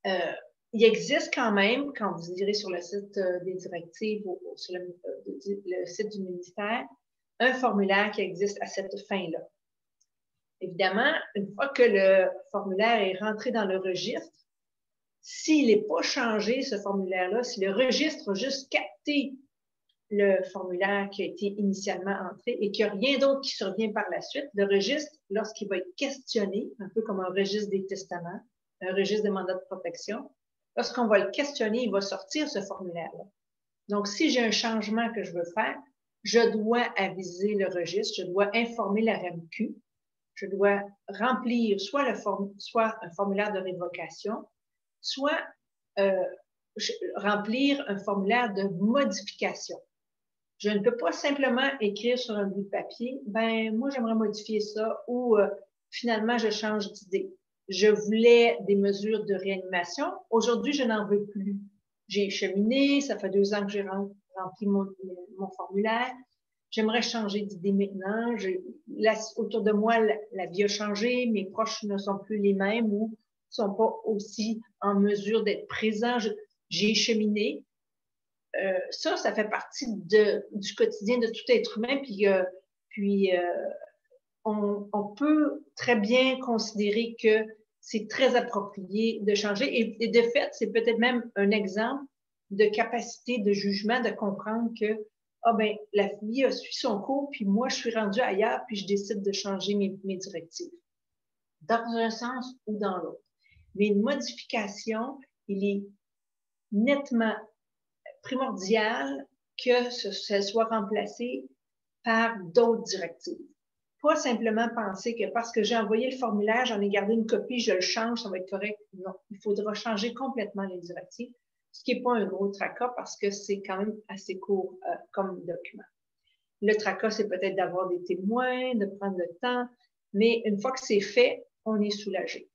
Euh, il existe quand même, quand vous irez sur le site des directives ou sur le, le, site du ministère, un formulaire qui existe à cette fin-là. Évidemment, une fois que le formulaire est rentré dans le registre, s'il n'est pas changé, ce formulaire-là, si le registre a juste capté le formulaire qui a été initialement entré et qu'il n'y a rien d'autre qui survient par la suite, le registre, lorsqu'il va être questionné, un peu comme un registre des testaments, un registre de mandat de protection, lorsqu'on va le questionner, il va sortir ce formulaire-là. Donc, si j'ai un changement que je veux faire, je dois aviser le registre, je dois informer la RMQ, je dois remplir soit, un formulaire de révocation soit euh, remplir un formulaire de modification. Je ne peux pas simplement écrire sur un bout de papier, ben moi j'aimerais modifier ça ou euh, finalement je change d'idée. Je voulais des mesures de réanimation. Aujourd'hui, je n'en veux plus. J'ai cheminé, ça fait deux ans que j'ai rempli mon, formulaire. J'aimerais changer d'idée maintenant. autour de moi, la, vie a changé, mes proches ne sont plus les mêmes ou sont pas aussi en mesure d'être présents. J'ai cheminé. Euh, ça, ça fait partie du quotidien de tout être humain. Puis, euh, euh, on, peut très bien considérer que c'est très approprié de changer. Et de fait, c'est peut-être même un exemple de capacité de jugement, de comprendre que ah ben la vie a suivi son cours, puis moi je suis rendue ailleurs, puis je décide de changer mes, directives, dans un sens ou dans l'autre. Mais une modification, il est nettement primordial que ce, soit remplacé par d'autres directives. Pas simplement penser que parce que j'ai envoyé le formulaire, j'en ai gardé une copie, je le change, ça va être correct. Non, il faudra changer complètement les directives, ce qui n'est pas un gros tracas parce que c'est quand même assez court euh, comme document. Le tracas, c'est peut-être d'avoir des témoins, de prendre le temps, mais une fois que c'est fait, on est soulagé.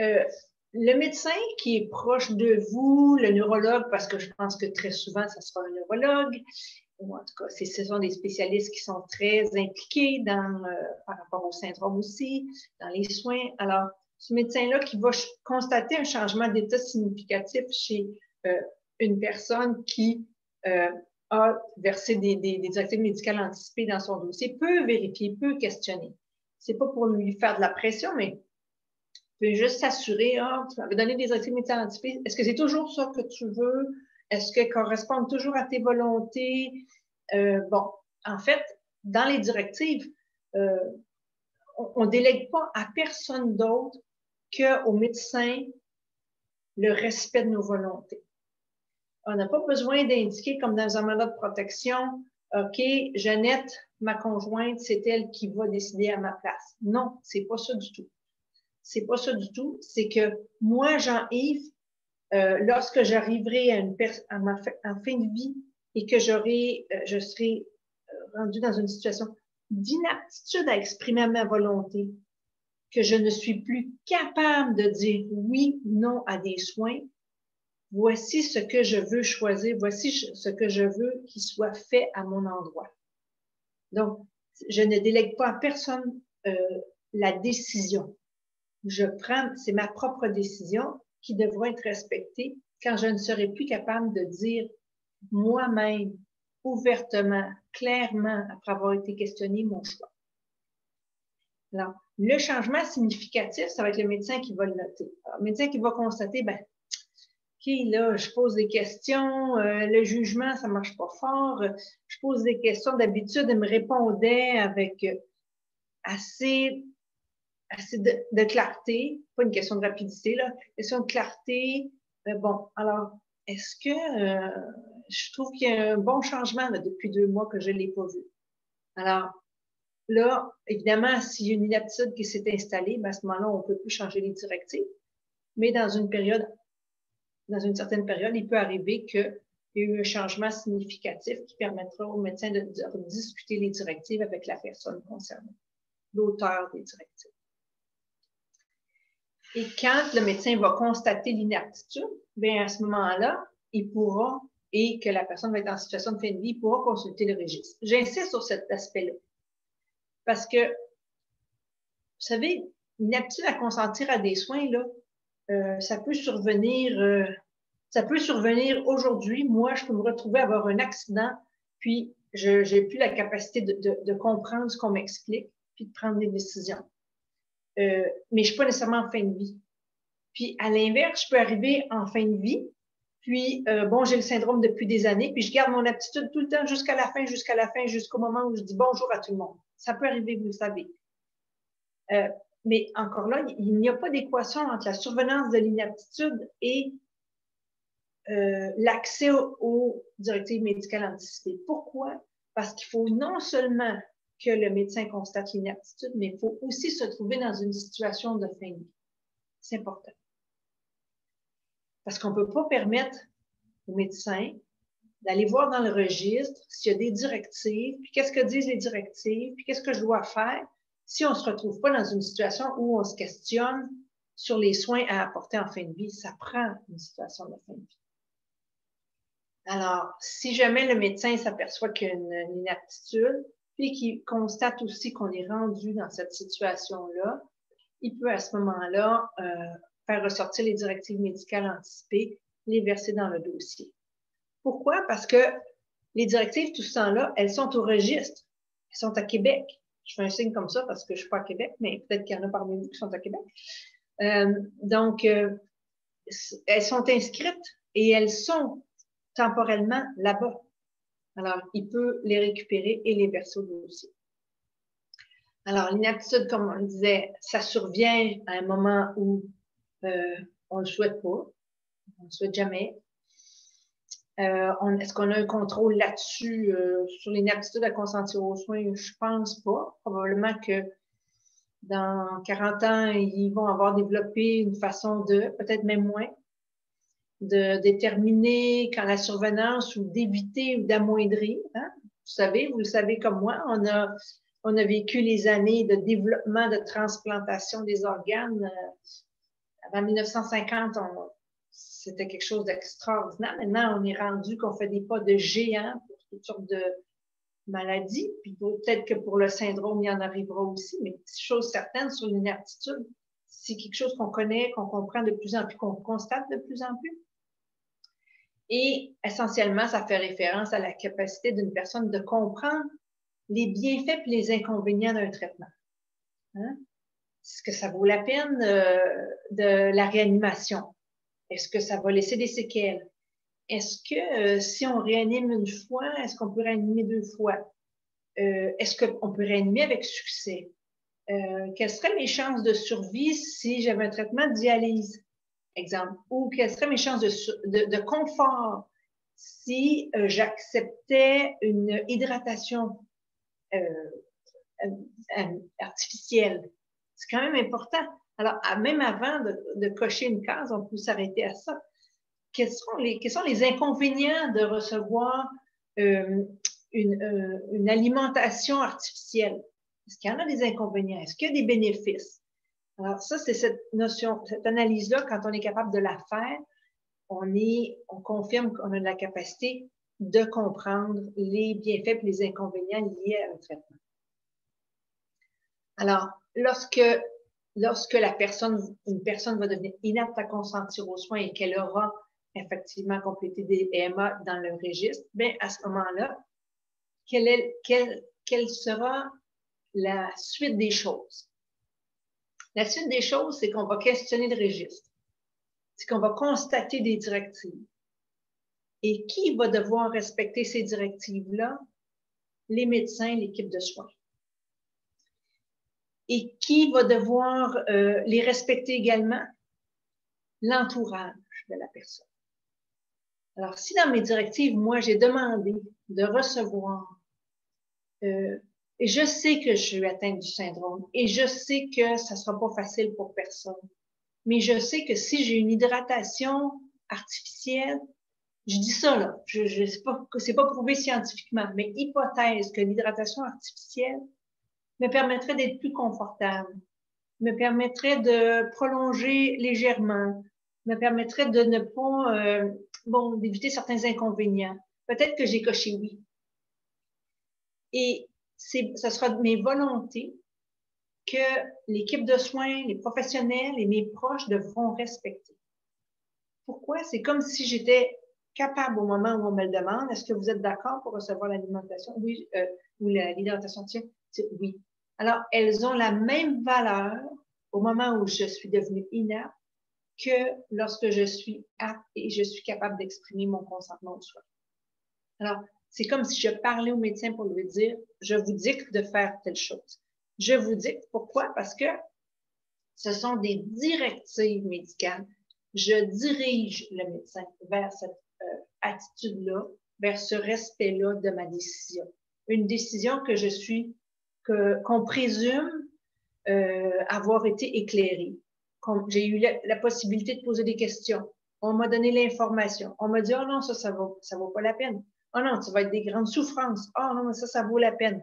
Euh, le médecin qui est proche de vous, le neurologue, parce que je pense que très souvent, ça sera un neurologue, ou en tout cas, ce sont des spécialistes qui sont très impliqués euh, par rapport au syndrome aussi, dans les soins. Alors, ce médecin-là qui va constater un changement d'état significatif chez euh, une personne qui a versé des, directives médicales anticipées dans son dossier peut vérifier, peut questionner. C'est pas pour lui faire de la pression, mais peux juste s'assurer, ah, tu m'avais donné des activités anticipées. Est-ce que c'est toujours ça que tu veux? Est-ce qu'elles correspondent toujours à tes volontés? Euh, bon, en fait, dans les directives, euh, on ne délègue pas à personne d'autre qu'au médecin le respect de nos volontés. On n'a pas besoin d'indiquer comme dans un mandat de protection, OK, Jeannette, ma conjointe, c'est elle qui va décider à ma place. Non, c'est pas ça du tout c'est pas ça du tout. C'est que moi, Jean-Yves, euh, lorsque j'arriverai à, une ma fin de vie et que j'aurai, euh, je serai euh, rendu dans une situation d'inaptitude à exprimer ma volonté, que je ne suis plus capable de dire oui ou non à des soins, voici ce que je veux choisir, voici ce que je veux qu'il soit fait à mon endroit. Donc, je ne délègue pas à personne euh, la décision je prends, c'est ma propre décision qui devra être respectée quand je ne serai plus capable de dire moi-même, ouvertement, clairement, après avoir été questionné, mon choix. Alors, le changement significatif, ça va être le médecin qui va le noter. le médecin qui va constater, ben, OK, là, je pose des questions, euh, le jugement, ça marche pas fort, je pose des questions, d'habitude, il me répondait avec assez, assez de, clarté, pas une question de rapidité, là, question de clarté. Euh, bon, alors, est-ce que euh, je trouve qu'il y a un bon changement depuis deux mois que je ne l'ai pas vu? Alors, là, évidemment, s'il y a une inaptitude qui s'est installée, ben à ce moment-là, on ne peut plus changer les directives. Mais dans une période, dans une certaine période, il peut arriver qu'il y ait eu un changement significatif qui permettra au médecin de, de discuter les directives avec la personne concernée, l'auteur des directives. Et quand le médecin va constater l'inaptitude, bien à ce moment-là, il pourra, et que la personne va être en situation de fin de vie, il pourra consulter le registre. J'insiste sur cet aspect-là. Parce que, vous savez, inaptitude à consentir à des soins, là, euh, ça peut survenir, euh, ça peut survenir aujourd'hui. Moi, je peux me retrouver à avoir un accident, puis je n'ai plus la capacité de, de, de comprendre ce qu'on m'explique, puis de prendre des décisions. Euh, mais je suis pas nécessairement en fin de vie. Puis à l'inverse, je peux arriver en fin de vie, puis euh, bon, j'ai le syndrome depuis des années, puis je garde mon aptitude tout le temps jusqu'à la fin, jusqu'à la fin, jusqu'au moment où je dis bonjour à tout le monde. Ça peut arriver, vous le savez. Euh, mais encore là, il n'y a pas d'équation entre la survenance de l'inaptitude et euh, l'accès aux directives médicales anticipées. Pourquoi? Parce qu'il faut non seulement que le médecin constate l'inaptitude, mais il faut aussi se trouver dans une situation de fin. C'est important. Parce qu'on ne peut pas permettre au médecin d'aller voir dans le registre s'il y a des directives, puis qu'est-ce que disent les directives, puis qu'est-ce que je dois faire si on ne se retrouve pas dans une situation où on se questionne sur les soins à apporter en fin de vie. Ça prend une situation de fin de vie. Alors, si jamais le médecin s'aperçoit qu'il y a une inaptitude, puis qui constate aussi qu'on est rendu dans cette situation-là, il peut à ce moment-là euh, faire ressortir les directives médicales anticipées, les verser dans le dossier. Pourquoi? Parce que les directives, tout ce temps-là, elles sont au registre. Elles sont à Québec. Je fais un signe comme ça parce que je suis pas à Québec, mais peut-être qu'il y en a parmi vous qui sont à Québec. Euh, donc, euh, elles sont inscrites et elles sont temporellement là-bas. Alors, il peut les récupérer et les verser au dossier. Alors, l'inaptitude, comme on le disait, ça survient à un moment où euh, on ne le souhaite pas, on ne le souhaite jamais. Euh, Est-ce qu'on a un contrôle là-dessus euh, sur l'inaptitude à consentir aux soins? Je pense pas. Probablement que dans 40 ans, ils vont avoir développé une façon de, peut-être même moins, de déterminer quand la survenance ou d'éviter ou d'amoindrir. Hein? Vous savez, vous le savez comme moi, on a, on a vécu les années de développement de transplantation des organes. Euh, avant 1950, c'était quelque chose d'extraordinaire. Maintenant, on est rendu qu'on fait des pas de géant pour toutes sortes de maladies. Puis peut-être que pour le syndrome, il y en arrivera aussi. Mais chose certaine sur l'inaptitude, c'est quelque chose qu'on connaît, qu'on comprend de plus en plus, qu'on constate de plus en plus. Et essentiellement, ça fait référence à la capacité d'une personne de comprendre les bienfaits et les inconvénients d'un traitement. Hein? Est-ce que ça vaut la peine euh, de la réanimation? Est-ce que ça va laisser des séquelles? Est-ce que euh, si on réanime une fois, est-ce qu'on peut réanimer deux fois? Euh, est-ce qu'on peut réanimer avec succès? quelles seraient mes chances de survie si j'avais un traitement de dialyse? exemple, ou quelles seraient mes chances de, de, confort si euh, j'acceptais une hydratation euh, euh, artificielle? C'est quand même important. Alors, même avant de, cocher une case, on peut s'arrêter à ça. Quels sont, les, inconvénients de recevoir une, une alimentation artificielle? Est-ce qu'il y en a des inconvénients? Est-ce qu'il y a des bénéfices? Alors ça, c'est cette notion, cette analyse-là, quand on est capable de la faire, on on confirme qu'on a la capacité de comprendre les bienfaits et les inconvénients liés à un traitement. Alors, lorsque, lorsque la personne, une personne va devenir inapte à consentir aux soins et qu'elle aura effectivement complété des EMA dans le registre, bien, à ce moment-là, quelle, est, quelle, quelle sera la suite des choses? La suite des choses, c'est qu'on va questionner le registre. C'est qu'on va constater des directives. Et qui va devoir respecter ces directives-là? Les médecins, l'équipe de soins. Et qui va devoir euh, les respecter également? L'entourage de la personne. Alors, si dans mes directives, moi, j'ai demandé de recevoir, euh, et je sais que je suis atteinte du syndrome, et je sais que ça sera pas facile pour personne, mais je sais que si j'ai une hydratation artificielle, je dis ça là, je, je sais pas c'est pas prouvé scientifiquement, mais hypothèse que l'hydratation artificielle me permettrait d'être plus confortable, me permettrait de prolonger légèrement, me permettrait de ne pas, euh, bon, d'éviter certains inconvénients. Peut-être que j'ai coché oui. Et ce sera de mes volontés que l'équipe de soins, les professionnels et mes proches devront respecter. Pourquoi? C'est comme si j'étais capable au moment où on me le demande, est-ce que vous êtes d'accord pour recevoir l'alimentation? Oui, euh, ou l'hydratation, tiens, oui. Alors, elles ont la même valeur au moment où je suis devenue inapte que lorsque je suis apte et je suis capable d'exprimer mon consentement au soin. Alors, c'est comme si je parlais au médecin pour lui dire, je vous dicte de faire telle chose. Je vous dicte pourquoi? Parce que ce sont des directives médicales. Je dirige le médecin vers cette euh, attitude-là, vers ce respect-là de ma décision. Une décision que je suis, qu'on présume euh, avoir été éclairée. J'ai eu la, possibilité de poser des questions. On m'a donné l'information. On m'a dit, oh non, ça, ça vaut, ça vaut pas la peine. Oh non, ça va être des grandes souffrances. Oh non, ça, ça vaut la peine.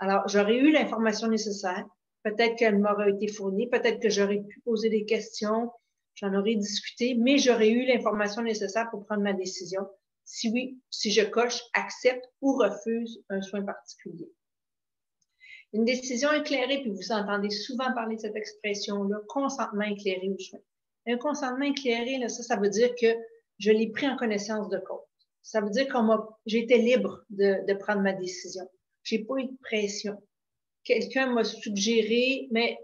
Alors, j'aurais eu l'information nécessaire. Peut-être qu'elle m'aurait été fournie. Peut-être que j'aurais pu poser des questions. J'en aurais discuté, mais j'aurais eu l'information nécessaire pour prendre ma décision. Si oui, si je coche, accepte ou refuse un soin particulier. Une décision éclairée, puis vous entendez souvent parler de cette expression-là, consentement éclairé au soin. Un consentement éclairé, là, ça, ça veut dire que je l'ai pris en connaissance de cause. Ça veut dire que été libre de, prendre ma décision. J'ai pas eu de pression. Quelqu'un m'a suggéré, mais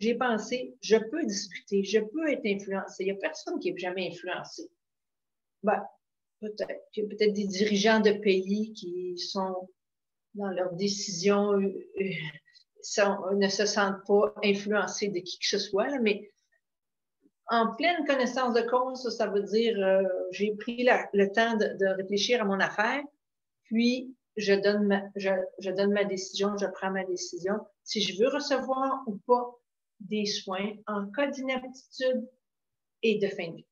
j'ai pensé, je peux discuter, je peux être influencé. Il n'y a personne qui n'est jamais influencé. Ben, peut-être. Il y a peut-être des dirigeants de pays qui sont dans leurs décisions euh, euh, ne se sentent pas influencés de qui que ce soit, mais en pleine connaissance de cause, ça, veut dire euh, j'ai pris le temps de, réfléchir à mon affaire, puis je, donne ma décision, je prends ma décision. Si je veux recevoir ou pas des soins en cas d'inaptitude et de fin de vie.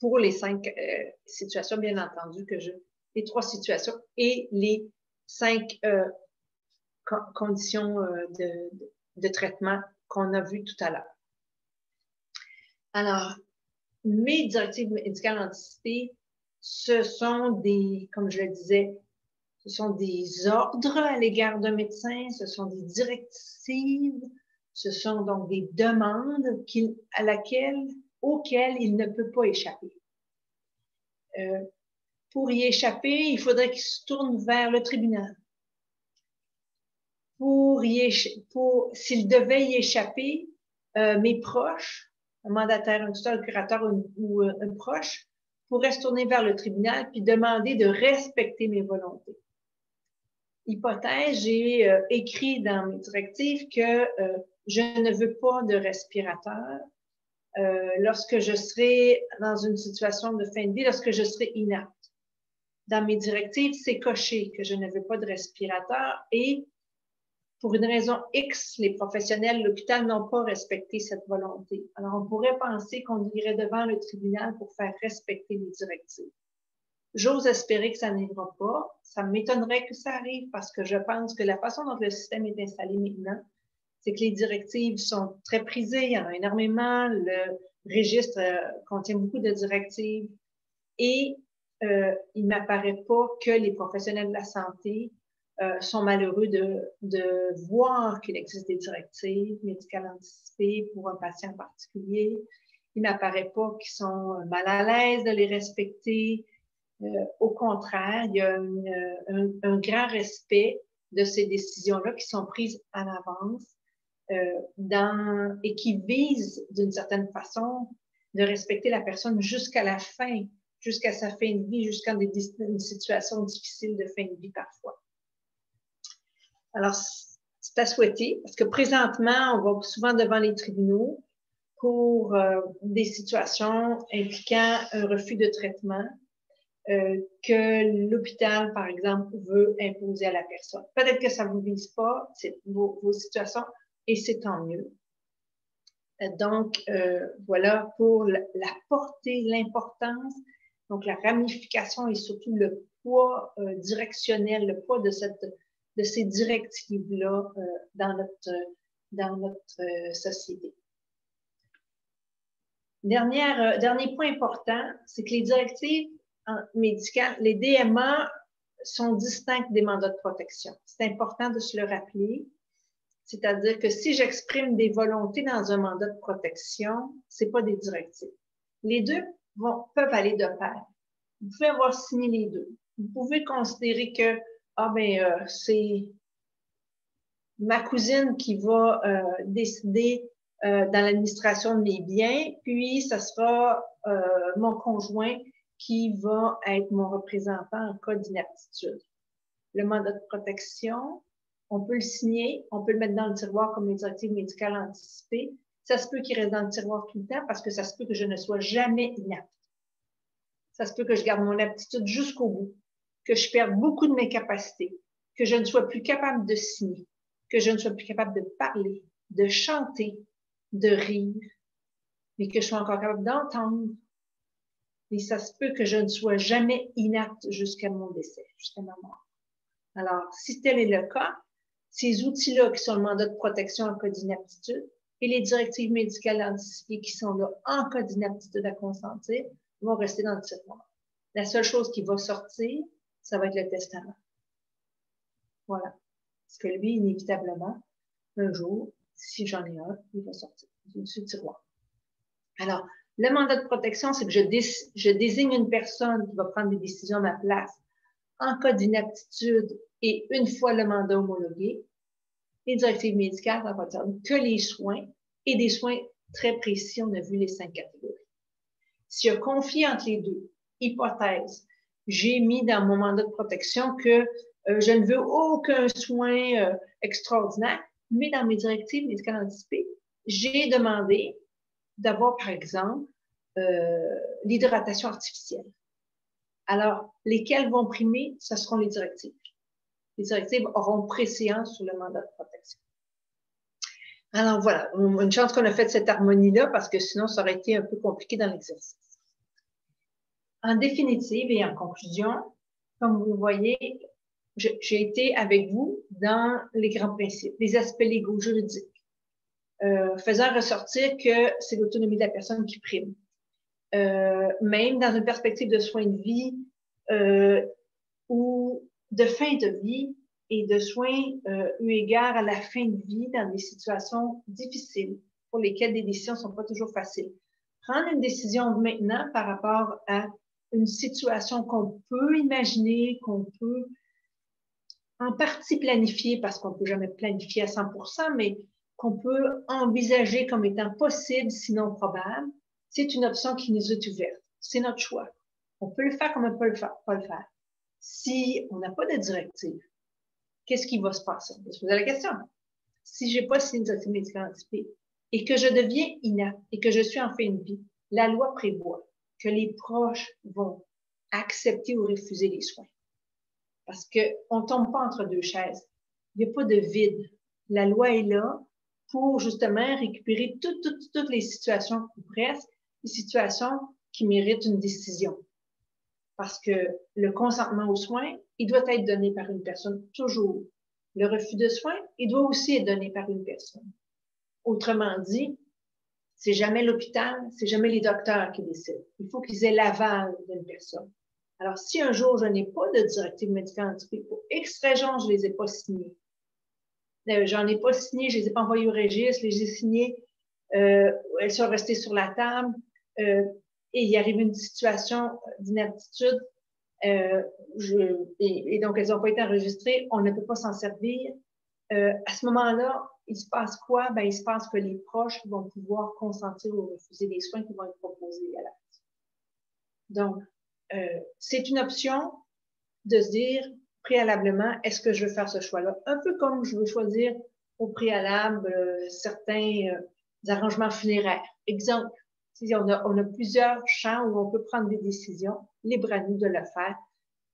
Pour les cinq situations, bien entendu, que je les trois situations et les cinq euh, conditions euh, de, traitement qu'on a vues tout à l'heure. Alors, mes directives médicales anticipées, ce sont des, comme je le disais, ce sont des ordres à l'égard d'un médecin, ce sont des directives, ce sont donc des demandes à laquelle, auxquelles il ne peut pas échapper. Euh, pour y échapper, il faudrait qu'il se tourne vers le tribunal. Pour pour, s'il devait y échapper, euh, mes proches, un mandataire, un tuteur, un curateur ou, euh, un proche, pourrait se tourner vers le tribunal puis demander de respecter mes volontés. Hypothèse, j'ai euh, écrit dans mes directives que je ne veux pas de respirateur lorsque je serai dans une situation de fin de vie, lorsque je serai inapte dans mes directives, c'est coché que je ne veux pas de respirateur et pour une raison X, les professionnels de l'hôpital n'ont pas respecté cette volonté. Alors, on pourrait penser qu'on irait devant le tribunal pour faire respecter les directives. J'ose espérer que ça n'arrivera pas. Ça m'étonnerait que ça arrive parce que je pense que la façon dont le système est installé maintenant, c'est que les directives sont très prisées, il y en a énormément, le registre euh, contient beaucoup de directives et euh, il m'apparaît pas que les professionnels de la santé euh, sont malheureux de, voir qu'il existe des directives médicales anticipées pour un patient particulier. Il m'apparaît pas qu'ils sont mal à l'aise de les respecter. Euh, au contraire, il y a un, grand respect de ces décisions-là qui sont prises en avance euh, dans, et qui visent d'une certaine façon de respecter la personne jusqu'à la fin jusqu'à sa fin de vie, jusqu'à des, situations difficiles de fin de vie parfois. Alors, c'est à souhaiter parce que présentement, on va souvent devant les tribunaux pour euh, des situations impliquant un refus de traitement euh, que l'hôpital, par exemple, veut imposer à la personne. Peut-être que ça ne vous vise pas vos, vos situations et c'est tant mieux. Donc, euh, voilà pour la, portée, l'importance, donc la ramification et surtout le poids euh, directionnel, le poids de, cette, de ces directives-là euh, dans notre, dans notre société. Dernière, dernier point important, c'est que les directives médicales, les DMA sont distinctes des mandats de protection. C'est important de se le rappeler. C'est-à-dire que si j'exprime des volontés dans un mandat de protection, c'est pas des directives. Les deux vont, peuvent aller de pair. Vous pouvez avoir signé les deux. Vous pouvez considérer que ah ben euh, c'est ma cousine qui va euh, décider euh, dans l'administration de mes biens, puis ça sera mon conjoint qui va être mon représentant en cas d'inaptitude. Le mandat de protection, on peut le signer, on peut le mettre dans le tiroir comme une directive médicale anticipée. Ça se peut qu'il reste dans le tiroir tout le temps parce que ça se peut que je ne sois jamais inapte. Ça se peut que je garde mon aptitude jusqu'au bout, que je perde beaucoup de mes capacités, que je ne sois plus capable de signer, que je ne sois plus capable de parler, de chanter, de rire, mais que je sois encore capable d'entendre. Et ça se peut que je ne sois jamais inapte jusqu'à mon décès, jusqu'à ma mort. Alors, si tel est le cas, ces outils-là qui sont le mandat de protection en cas d'inaptitude et les directives médicales anticipées qui sont là en cas d'inaptitude à consentir vont rester dans le tiroir. La seule chose qui va sortir, ça va être le testament. Voilà. Parce que lui, inévitablement, un jour, si j'en ai un, il va sortir du tiroir. Alors, le mandat de protection, c'est que je, je désigne une personne qui va prendre des décisions à ma place en cas d'inaptitude et une fois le mandat homologué, les directives médicales ne concernent que les soins et des soins très précis. On a vu les cinq catégories. Si je confie entre les deux, hypothèse, j'ai mis dans mon mandat de protection que euh, je ne veux aucun soin euh, extraordinaire, mais dans mes directives médicales anticipées, j'ai demandé d'avoir, par exemple, euh, l'hydratation artificielle. Alors, lesquelles vont primer, ce seront les directives. Les directives auront préséance sur le mandat de protection. Alors voilà, une chance qu'on a fait cette harmonie-là parce que sinon, ça aurait été un peu compliqué dans l'exercice. En définitive et en conclusion, comme vous voyez, j'ai été avec vous dans les grands principes, les aspects légaux juridiques, euh, faisant ressortir que c'est l'autonomie de la personne qui prime. Euh, même dans une perspective de soins de vie euh, ou de fin de vie et de soins euh, eu égard à la fin de vie dans des situations difficiles pour lesquelles des décisions sont pas toujours faciles. Prendre une décision maintenant par rapport à une situation qu'on peut imaginer, qu'on peut en partie planifier, parce qu'on peut jamais planifier à 100%, mais qu'on peut envisager comme étant possible, sinon probable, c'est une option qui nous est ouverte. C'est notre choix. On peut le faire comme on peut pas le faire. Si on n'a pas de directive, qu'est-ce qui va se passer? Se poser la question. Si j'ai pas signé une directive médicale anticipée et que je deviens inapte et que je suis en fin de vie, la loi prévoit que les proches vont accepter ou refuser les soins. Parce qu'on ne tombe pas entre deux chaises. Il n'y a pas de vide. La loi est là pour justement récupérer toutes, toutes, toutes les situations, ou presque, les situations qui méritent une décision. Parce que le consentement aux soins, il doit être donné par une personne toujours. Le refus de soins, il doit aussi être donné par une personne. Autrement dit, c'est jamais l'hôpital, c'est jamais les docteurs qui décident. Il faut qu'ils aient l'aval d'une personne. Alors, si un jour je n'ai pas de directive médicale anticipée, pour X raisons, je les ai pas signées. Euh, j'en ai pas signé, je les ai pas envoyées au registre, je les ai signées, euh, elles sont restées sur la table. Euh, et il arrive une situation d'inaptitude, euh, et, donc elles n'ont pas été enregistrées, on ne peut pas s'en servir. Euh, à ce moment-là, il se passe quoi? Ben, il se passe que les proches vont pouvoir consentir ou refuser les soins qui vont être proposés à la Donc, euh, c'est une option de se dire préalablement, est-ce que je veux faire ce choix-là? Un peu comme je veux choisir au préalable certains arrangements funéraires. Exemple, on a, on a plusieurs champs où on peut prendre des décisions, libre à nous de le faire.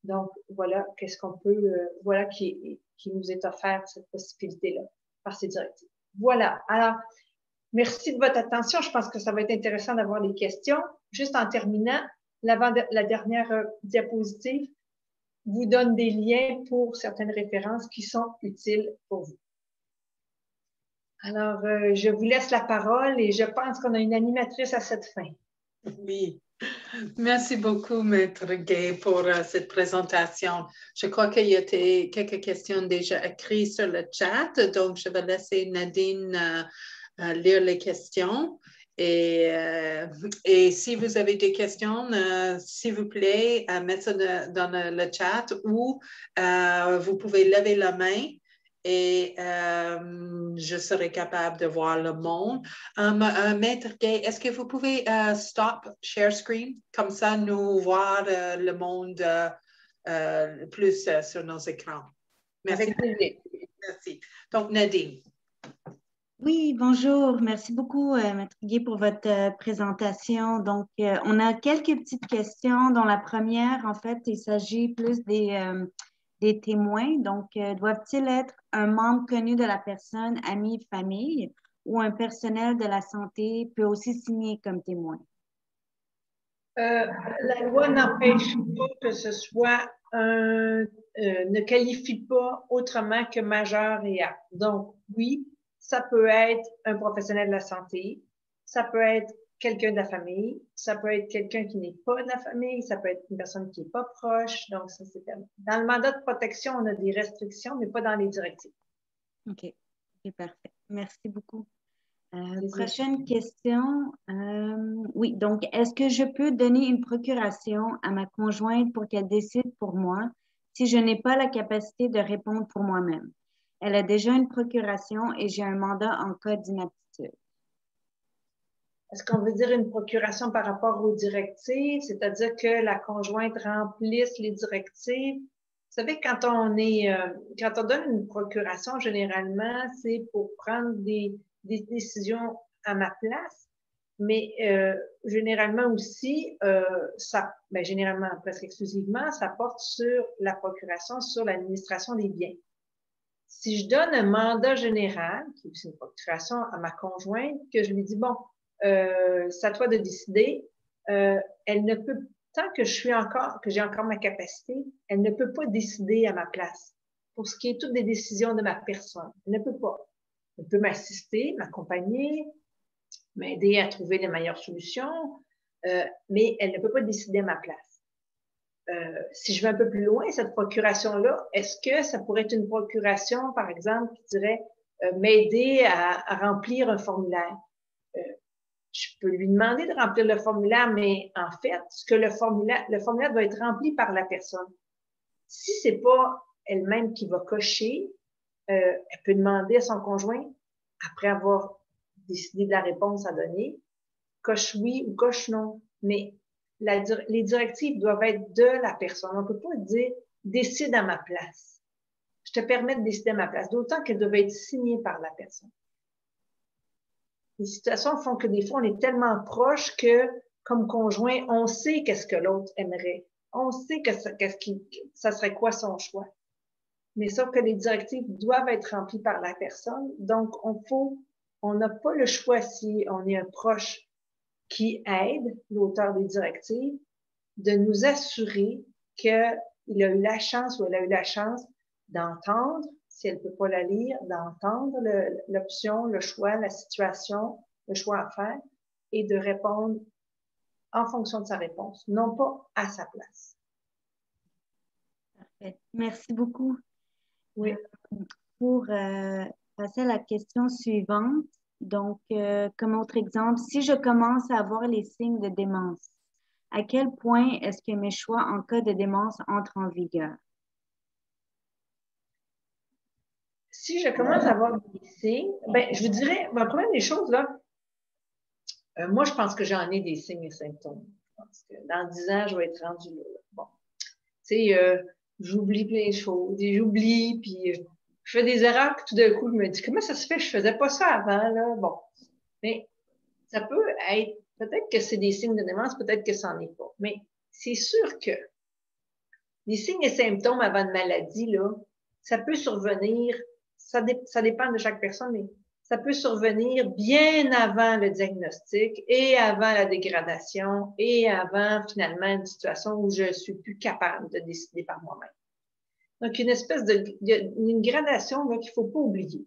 Donc, voilà, qu'est-ce qu'on peut, voilà qui, qui nous est offert cette possibilité-là par ces directives. Voilà. Alors, merci de votre attention. Je pense que ça va être intéressant d'avoir des questions. Juste en terminant, la dernière euh, diapositive vous donne des liens pour certaines références qui sont utiles pour vous. Alors, euh, je vous laisse la parole et je pense qu'on a une animatrice à cette fin. Oui. Merci beaucoup, Maître Gay, pour euh, cette présentation. Je crois qu'il y a quelques questions déjà écrites sur le chat, donc je vais laisser Nadine lire les questions. Et, euh, si vous avez des questions, euh, s'il vous plaît, euh, mettez ça dans le, chat ou vous pouvez lever la main et je serai capable de voir le monde. Maître Gay, est-ce que vous pouvez stop share screen? Comme ça, nous voir le monde plus sur nos écrans. Merci. Merci. Donc, Nadine. Oui, bonjour. Merci beaucoup, euh, Maître Guy, pour votre euh, présentation. Donc, euh, on a quelques petites questions, dont la première, en fait, il s'agit plus des, des témoins. Donc, doivent-ils être un membre connu de la personne, ami, famille, ou un personnel de la santé peut aussi signer comme témoin? la loi n'empêche pas que ce soit un, ne qualifie pas autrement que majeur et apte. Donc, oui, ça peut être un professionnel de la santé, ça peut être quelqu'un de la famille, ça peut être quelqu'un qui n'est pas de la famille, ça peut être une personne qui n'est pas proche. Donc, ça, c'est Dans le mandat de protection, on a des restrictions, mais pas dans les directives. OK. OK, parfait. Merci beaucoup. Euh, prochaine question. Euh, oui, donc, est-ce que je peux donner une procuration à ma conjointe pour qu'elle décide pour moi si je n'ai pas la capacité de répondre pour moi-même? Elle a déjà une procuration et j'ai un mandat en cas d'inaptitude. Est-ce qu'on veut dire une procuration par rapport aux directives, c'est-à-dire que la conjointe remplisse les directives? Vous savez, quand on est, euh, quand on donne une procuration, généralement, c'est pour prendre des, décisions à ma place, mais euh, généralement aussi, euh, ça, ben, généralement, presque exclusivement, ça porte sur la procuration, sur l'administration des biens. Si je donne un mandat général, qui est une procuration à ma conjointe, que je lui dis, bon, euh, c'est à toi de décider, euh, elle ne peut, tant que je suis encore, que j'ai encore ma capacité, elle ne peut pas décider à ma place pour ce qui est toutes des décisions de ma personne. Elle ne peut pas. Elle peut m'assister, m'accompagner, m'aider à trouver les meilleures solutions, euh, mais elle ne peut pas décider à ma place. Euh, si je vais un peu plus loin, cette procuration-là, est-ce que ça pourrait être une procuration, par exemple, qui dirait euh, m'aider à, remplir un formulaire? Euh, je peux lui demander de remplir le formulaire, mais en fait, ce que le formulaire, le formulaire doit être rempli par la personne. Si c'est pas elle-même qui va cocher, elle peut demander à son conjoint, après avoir décidé de la réponse à donner, coche oui ou coche non. Mais les directives doivent être de la personne. On ne peut pas dire décide à ma place. Je te permets de décider à ma place, d'autant qu'elles doivent être signées par la personne. Les situations font que des fois, on est tellement proche que, comme conjoint, on sait qu'est-ce que l'autre aimerait. On sait que ça, qu'est-ce qui, ça serait quoi son choix. Mais sauf que les directives doivent être remplies par la personne. Donc, on faut, on n'a pas le choix si on est un proche qui aide l'auteur des directives de nous assurer qu'il a eu la chance ou elle a eu la chance d'entendre, si elle ne peut pas la lire, d'entendre l'option, le, choix, la situation, le choix à faire et de répondre en fonction de sa réponse, non pas à sa place. Parfait. Merci beaucoup. Oui. Pour euh, passer à la question suivante, donc, euh, comme autre exemple, si je commence à avoir les signes de démence, à quel point est-ce que mes choix en cas de démence entrent en vigueur? Si je commence à avoir des signes, ben, je vous dirais, ma première des choses, là, euh, moi, je pense que j'en ai des signes et symptômes. Je pense que dans 10 ans, je vais être rendue là. Bon. Tu sais, euh, j'oublie plein de choses, j'oublie, puis je fais des erreurs que tout d'un coup, je me dis, comment ça se fait? Je faisais pas ça avant, là. Bon. Mais ça peut être, peut-être que c'est des signes de démence, peut-être que ça n'en est pas. Mais c'est sûr que les signes et symptômes avant une maladie, là, ça peut survenir, ça, dépend de chaque personne, mais ça peut survenir bien avant le diagnostic et avant la dégradation et avant finalement une situation où je suis plus capable de décider par moi-même. Donc, une espèce de, une gradation qu'il faut pas oublier.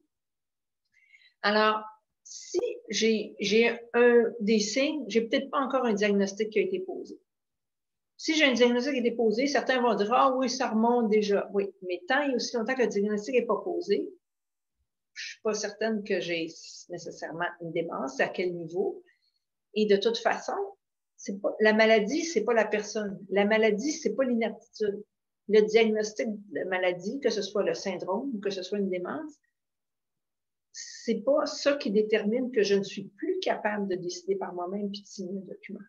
Alors, si j'ai, j'ai un, des signes, j'ai peut-être pas encore un diagnostic qui a été posé. Si j'ai un diagnostic qui a été posé, certains vont dire, ah oui, ça remonte déjà. Oui, mais tant et aussi longtemps que le diagnostic n'est pas posé, je suis pas certaine que j'ai nécessairement une démence, à quel niveau. Et de toute façon, la maladie, c'est pas la personne. La maladie, c'est pas l'inaptitude. Le diagnostic de maladie, que ce soit le syndrome ou que ce soit une démence, c'est pas ça qui détermine que je ne suis plus capable de décider par moi-même puis de signer un document.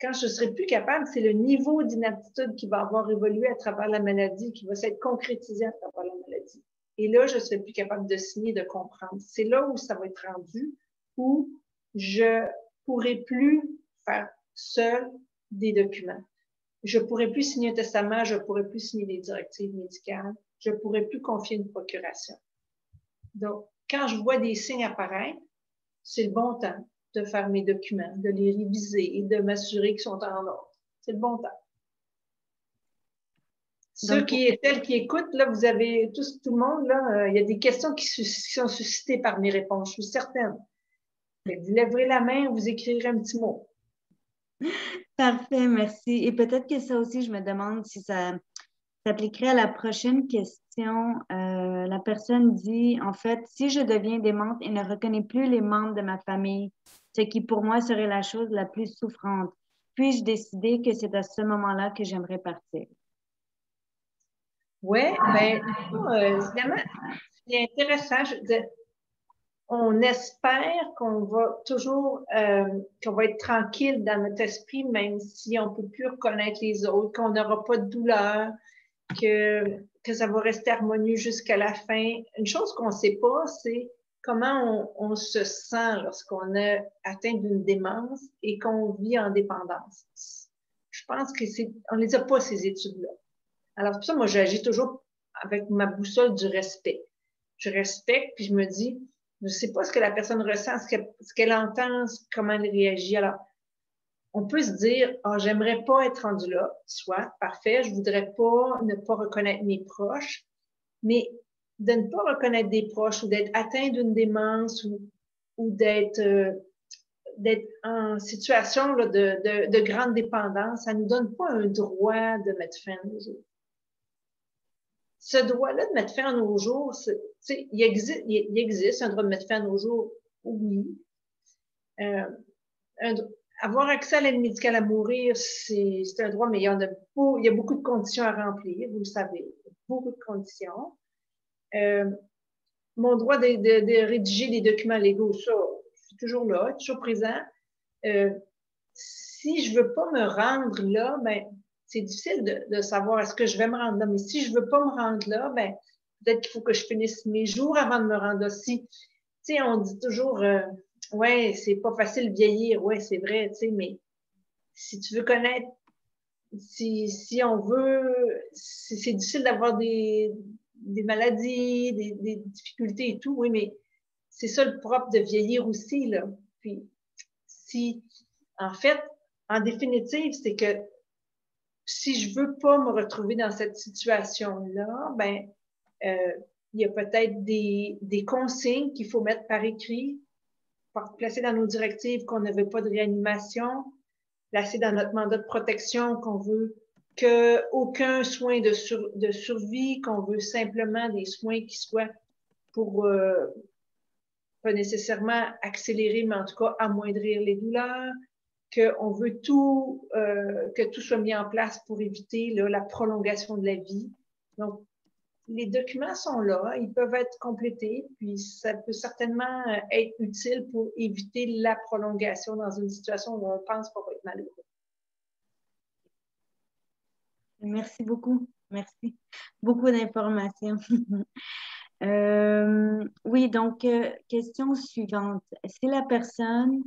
Quand je serai plus capable, c'est le niveau d'inaptitude qui va avoir évolué à travers la maladie, qui va s'être concrétisé à travers la maladie. Et là, je ne serai plus capable de signer, de comprendre. C'est là où ça va être rendu, où je pourrai plus faire seul des documents. Je pourrai plus signer un testament, je pourrai plus signer des directives médicales, je pourrai plus confier une procuration. Donc, quand je vois des signes apparaître, c'est le bon temps de faire mes documents, de les réviser et de m'assurer qu'ils sont en ordre. C'est le bon temps. Ceux qui, celles qui écoutent, là, vous avez tous, tout le monde, là, euh, il y a des questions qui, sont suscitées par mes réponses, je suis certaine. vous lèverez la main, vous écrirez un petit mot. Parfait, merci. Et peut-être que ça aussi, je me demande si ça s'appliquerait à la prochaine question. Euh, la personne dit, en fait, si je deviens démente et ne reconnais plus les membres de ma famille, ce qui pour moi serait la chose la plus souffrante, puis-je décider que c'est à ce moment-là que j'aimerais partir? Oui, ben, euh, c'est intéressant. On espère qu'on va toujours, euh, qu'on va être tranquille dans notre esprit, même si on peut plus reconnaître les autres, qu'on n'aura pas de douleur, que, que ça va rester harmonieux jusqu'à la fin. Une chose qu'on ne sait pas, c'est comment on, on, se sent lorsqu'on a atteint d'une démence et qu'on vit en dépendance. Je pense que c'est, on les a pas, ces études-là. Alors, pour ça, moi, j'agis toujours avec ma boussole du respect. Je respecte, puis je me dis, je ne sais pas ce que la personne ressent, ce qu'elle entend, comment elle réagit. Alors, on peut se dire, ah, j'aimerais pas être rendu là, soit parfait, je voudrais pas ne pas reconnaître mes proches, mais de ne pas reconnaître des proches ou d'être atteint d'une démence ou, ou d'être euh, en situation là, de, de, de, grande dépendance, ça ne nous donne pas un droit de mettre fin nos jours ce droit-là de mettre fin à nos jours, il existe, il existe un droit de mettre fin à nos jours, oui. Euh, avoir accès à l'aide médicale à mourir, c'est un droit, mais il y, en a il y a beaucoup de conditions à remplir, vous le savez, beaucoup de conditions. Euh, mon droit de, de, de, rédiger des documents légaux, ça, c'est toujours là, toujours présent. Euh, si je veux pas me rendre là, ben, c'est difficile de, de savoir est-ce que je vais me rendre là. Mais si je veux pas me rendre là, ben peut-être qu'il faut que je finisse mes jours avant de me rendre là. Si, tu sais, on dit toujours, euh, ouais, c'est pas facile vieillir. Ouais, c'est vrai, tu sais, mais si tu veux connaître, si, si on veut, c'est difficile d'avoir des, des maladies, des, des difficultés et tout. Oui, mais c'est ça le propre de vieillir aussi, là. Puis, si, en fait, en définitive, c'est que si je veux pas me retrouver dans cette situation-là, ben, euh, il y a peut-être des, des consignes qu'il faut mettre par écrit, placer dans nos directives qu'on ne veut pas de réanimation, placer dans notre mandat de protection qu'on veut que aucun soin de, de survie, qu'on veut simplement des soins qui soient pour euh, pas nécessairement accélérer, mais en tout cas amoindrir les douleurs, qu'on veut tout, euh, que tout soit mis en place pour éviter la prolongation de la vie. Donc, les documents sont là, ils peuvent être complétés, puis ça peut certainement être utile pour éviter la prolongation dans une situation où on pense qu'on va être malheureux. Merci beaucoup. Merci. Beaucoup d'informations. Euh, oui, donc, euh, question suivante. Si la personne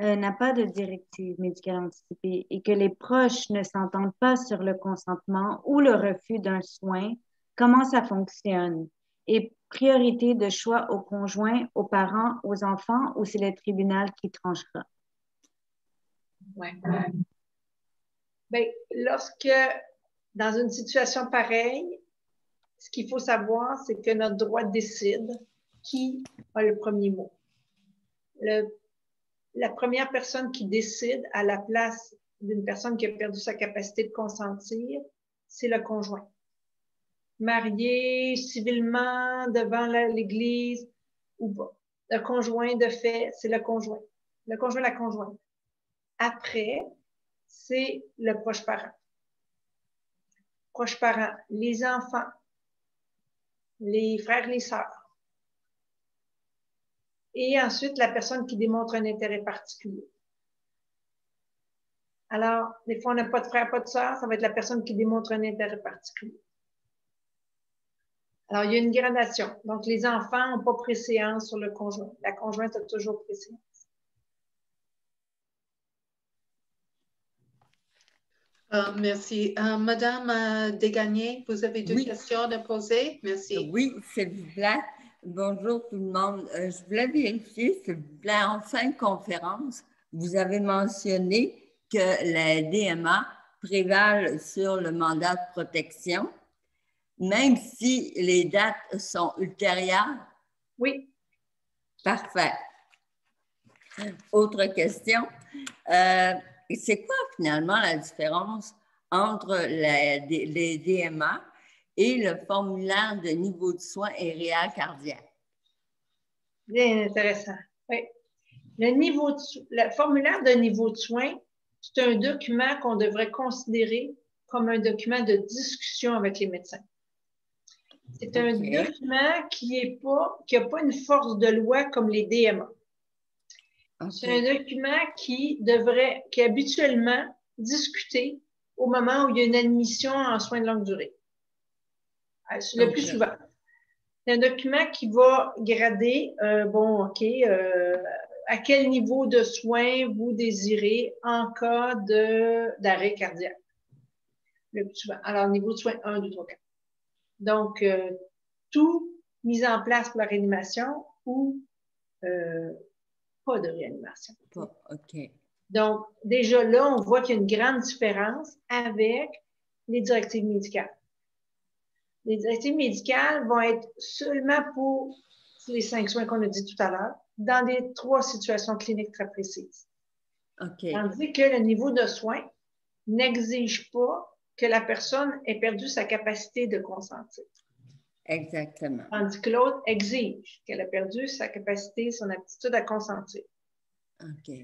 euh, n'a pas de directive médicale anticipée et que les proches ne s'entendent pas sur le consentement ou le refus d'un soin, comment ça fonctionne? Et priorité de choix aux conjoints, aux parents, aux enfants ou c'est le tribunal qui tranchera? Oui. Bien, lorsque, dans une situation pareille, ce qu'il faut savoir, c'est que notre droit décide qui a le premier mot. La première personne qui décide à la place d'une personne qui a perdu sa capacité de consentir, c'est le conjoint. Marié civilement devant l'Église ou pas. Le conjoint de fait, c'est le conjoint. Le conjoint, la conjointe. Après, c'est le proche parent. Proche parent, les enfants, les frères, les sœurs. Et ensuite, la personne qui démontre un intérêt particulier. Alors, des fois, on n'a pas de frère, pas de sœur, ça va être la personne qui démontre un intérêt particulier. Alors, il y a une gradation. Donc, les enfants n'ont pas préséance sur le conjoint. La conjointe a toujours préséance. Euh, merci. Euh, Madame euh, Desgagnés, vous avez deux questions à poser? Merci. Oui, s'il vous plaît. Bonjour tout le monde. je voulais vérifier, s'il vous plaît, en fin de conférence, vous avez mentionné que les DMA prévalent sur le mandat de protection, même si les dates sont ultérieures? Oui. Parfait. Autre question. Et c'est quoi finalement la différence entre les, DMA et le formulaire de niveau de soins et réel cardiaque? Bien intéressant. Oui. Le, niveau le formulaire de niveau de soins, c'est un document qu'on devrait considérer comme un document de discussion avec les médecins. C'est un document qui n'a pas une force de loi comme les DMA. C'est un document qui devrait, qui est habituellement discuté au moment où il y a une admission en soins de longue durée. Euh, le plus souvent. C'est un document qui va grader, euh, bon, OK, euh, à quel niveau de soins vous désirez en cas d'arrêt cardiaque. Le plus souvent. Alors, niveau de soins 1, 2, 3, 4. Donc, tout mis en place pour la réanimation ou pas de réanimation. OK. Donc, déjà là, on voit qu'il y a une grande différence avec les directives médicales. Les directives médicales vont être seulement pour les cinq soins qu'on a dit tout à l'heure, dans des trois situations cliniques très précises. OK. Tandis que le niveau de soins n'exige pas que la personne ait perdu sa capacité de consentir. Exactement. Tandis que l'autre exige qu'elle a perdu sa capacité, son aptitude à consentir. OK.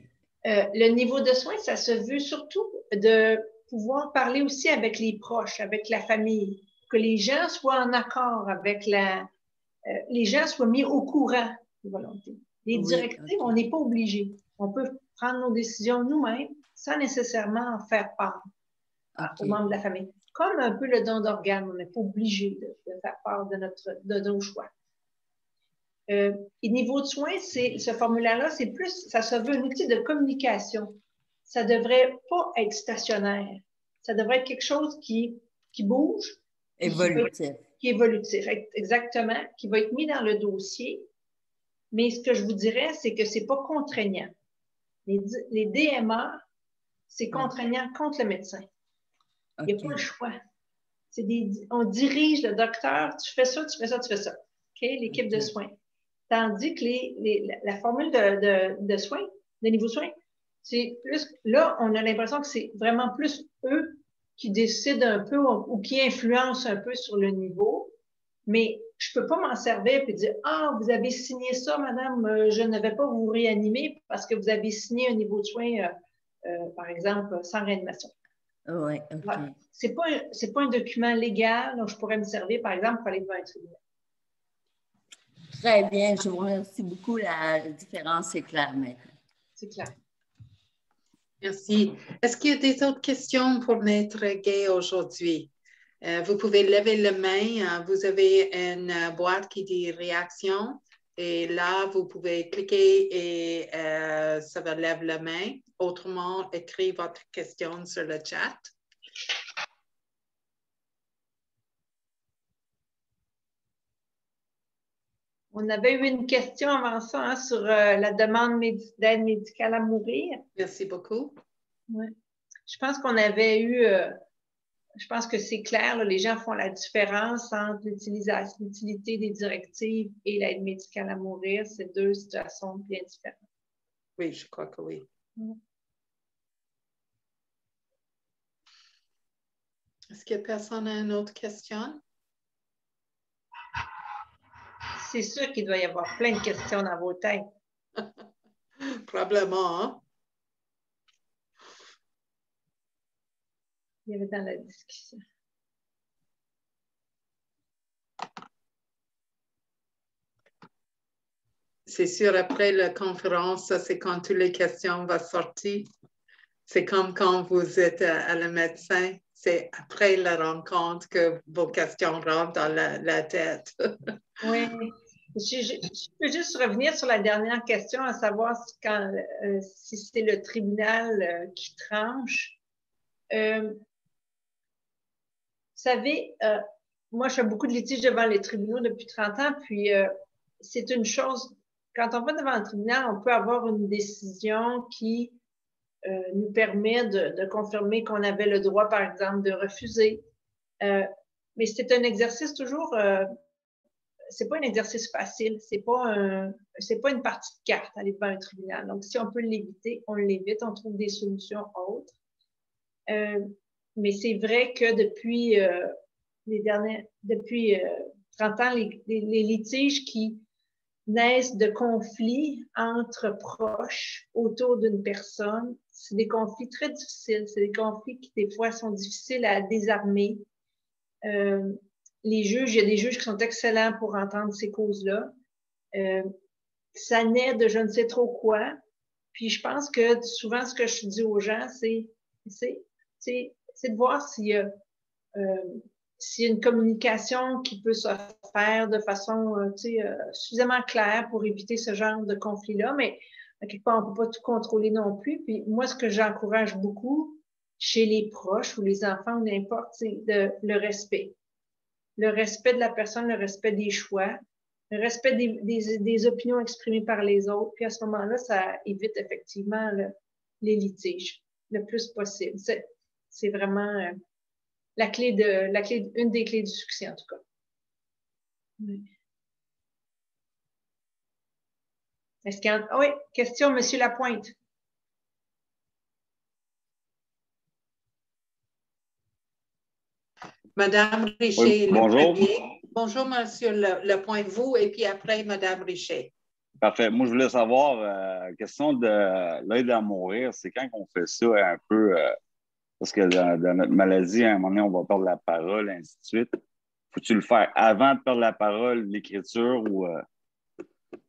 Euh, le niveau de soins, ça se veut surtout de pouvoir parler aussi avec les proches, avec la famille, que les gens soient en accord avec la, euh, les gens soient mis au courant de volonté. Les directives, on n'est pas obligé. On peut prendre nos décisions nous-mêmes sans nécessairement en faire part aux membres de la famille comme un peu le don d'organes, on n'est pas obligé de, faire part de, notre, de nos choix. Euh, et niveau de soins, ce formulaire-là, c'est plus, ça se veut un outil de communication. Ça devrait pas être stationnaire. Ça devrait être quelque chose qui, qui bouge. Évolutif. Qui, est évolutif, exactement, qui va être mis dans le dossier. Mais ce que je vous dirais, c'est que c'est pas contraignant. Les, les DMA, c'est contraignant contre le médecin. Il n'y a pas le choix. Des, on dirige le docteur, tu fais ça, tu fais ça, tu fais ça. L'équipe de soins. Tandis que les, la, formule de, de, soins, de niveau de soins, c'est plus, là, on a l'impression que c'est vraiment plus eux qui décident un peu ou, qui influencent un peu sur le niveau. Mais je peux pas m'en servir et dire, ah, vous avez signé ça, madame, euh, je ne vais pas vous réanimer parce que vous avez signé un niveau de soins, euh, euh, par exemple, sans réanimation. Oui, OK. C'est pas, pas un document légal dont je pourrais me servir, par exemple, pour aller devant un tribunal. Très bien, je vous remercie beaucoup. La différence est claire maintenant. C'est clair. Merci. Est-ce qu'il y a des autres questions pour Maître Gay aujourd'hui? Euh, vous pouvez lever la main. vous avez une boîte qui dit réaction. Et là, vous pouvez cliquer et ça va lever la main. Autrement, écrivez votre question sur le chat. On avait eu une question avant ça hein, sur euh, la demande d'aide médicale à mourir. Merci beaucoup. Je pense qu'on avait eu, euh, je pense que c'est clair, les gens font la différence entre l'utilité des directives et l'aide médicale à mourir. C'est deux situations bien différentes. Oui, je crois que oui. Est-ce que personne a une autre question? C'est sûr qu'il doit y avoir plein de questions dans vos têtes. Probablement. Hein? Il y avait dans la discussion. C'est sûr, après la conférence, c'est quand toutes les questions vont sortir. C'est comme quand vous êtes à, le médecin, c'est après la rencontre que vos questions rentrent dans la tête. oui, je, peux juste revenir sur la dernière question, à savoir si, euh, c'est le tribunal euh, qui tranche. Euh, vous savez, moi, je fais beaucoup de litiges devant les tribunaux depuis 30 ans, puis c'est une chose, quand on va devant un tribunal, on peut avoir une décision qui nous permet de, de confirmer qu'on avait le droit, par exemple, de refuser. mais c'est un exercice toujours c'est pas un exercice facile, c'est pas c'est pas une partie de carte aller devant un tribunal. Donc, si on peut l'éviter, on l'évite, on trouve des solutions autres. Euh, mais c'est vrai que depuis euh, les dernières, depuis 30 euh, ans, les, les, litiges qui naissent de conflits entre proches autour d'une personne, c'est des conflits très difficiles. C'est des conflits qui, des fois, sont difficiles à désarmer. Euh, les juges, il y a des juges qui sont excellents pour entendre ces causes-là. Euh, ça naît de je ne sais trop quoi. Puis je pense que souvent, ce que je dis aux gens, c'est c'est de voir s'il y a euh, s'il y a une communication qui peut se faire de façon suffisamment claire pour éviter ce genre de conflit-là, mais quelque part, on ne peut pas tout contrôler non plus. Puis moi, ce que j'encourage beaucoup chez les proches ou les enfants ou n'importe, c'est le respect le respect de la personne, le respect des choix, le respect des, opinions exprimées par les autres. Puis à ce moment-là, ça évite effectivement les litiges le plus possible. C'est vraiment euh, la clé de la clé, une des clés du succès en tout cas. Est-ce qu'il y a... Oui, question, Monsieur Lapointe. Madame Richer. bonjour. Bonjour, monsieur le, point de vous, et puis après, Madame Richer. Parfait. Moi, je voulais savoir, euh, question de l'aide à mourir, c'est quand qu'on fait ça un peu, euh, parce que dans, notre maladie, à un moment donné, on va perdre la parole, ainsi de suite. Faut-tu le faire avant de perdre la parole, l'écriture, ou euh,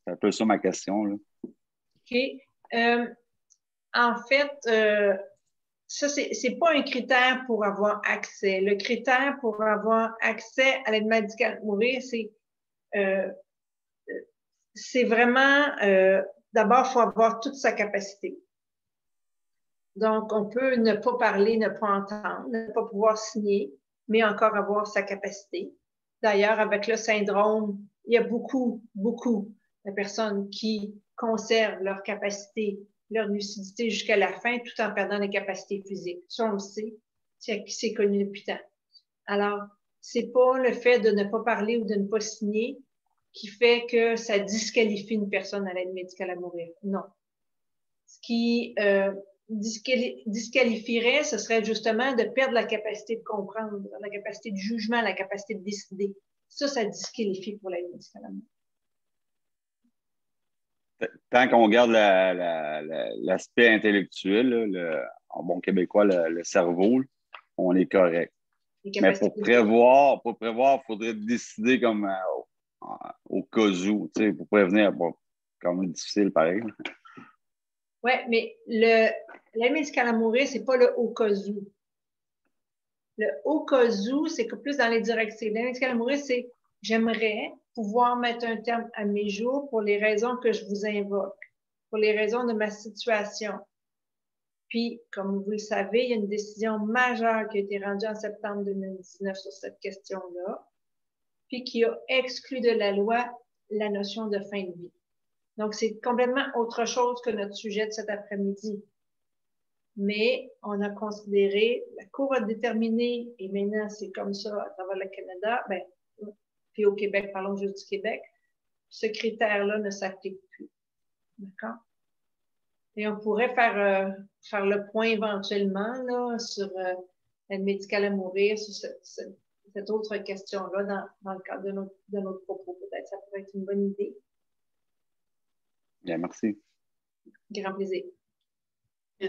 c'est un peu ça ma question. Là. OK. en fait, ça, c'est n'est pas un critère pour avoir accès. Le critère pour avoir accès à l'aide médicale mourir, c'est euh, c'est vraiment, euh, d'abord, il faut avoir toute sa capacité. Donc, on peut ne pas parler, ne pas entendre, ne pas pouvoir signer, mais encore avoir sa capacité. D'ailleurs, avec le syndrome, il y a beaucoup, beaucoup de personnes qui conservent leur capacité leur lucidité jusqu'à la fin tout en perdant les capacités physiques. Ça, on le sait. C'est connu depuis tant. Alors, c'est pas le fait de ne pas parler ou de ne pas signer qui fait que ça disqualifie une personne à l'aide médicale à mourir. Non. Ce qui euh, disqualifierait, ce serait justement de perdre la capacité de comprendre, la capacité de jugement, la capacité de décider. Ça, ça disqualifie pour l'aide médicale à mourir tant qu'on garde l'aspect intellectuel, le, en bon québécois, le, cerveau, on est correct. Mais pour prévoir, pour prévoir, il faudrait décider comme euh, au, cas où, pour prévenir. Bon, quand même difficile, pareil. Oui, mais le, la médicale à mourir, ce n'est pas le au cas où. Le au cas où, c'est que plus dans les directives. L'aide médicale à mourir, c'est j'aimerais pouvoir mettre un terme à mes jours pour les raisons que je vous invoque, pour les raisons de ma situation. Puis, comme vous le savez, il y a une décision majeure qui a été rendue en septembre 2019 sur cette question-là, puis qui a exclu de la loi la notion de fin de vie. Donc, c'est complètement autre chose que notre sujet de cet après-midi. Mais on a considéré, la Cour a déterminé, et maintenant c'est comme ça à travers le Canada, ben, puis au Québec, parlons juste du Québec, ce critère-là ne s'applique plus. D'accord? Et on pourrait faire, euh, faire le point éventuellement là, sur euh, l'aide médicale à mourir, sur cette, cette, autre question-là dans, dans, le cadre de notre, de notre propos. Peut-être ça pourrait être une bonne idée. Bien, merci. Grand plaisir.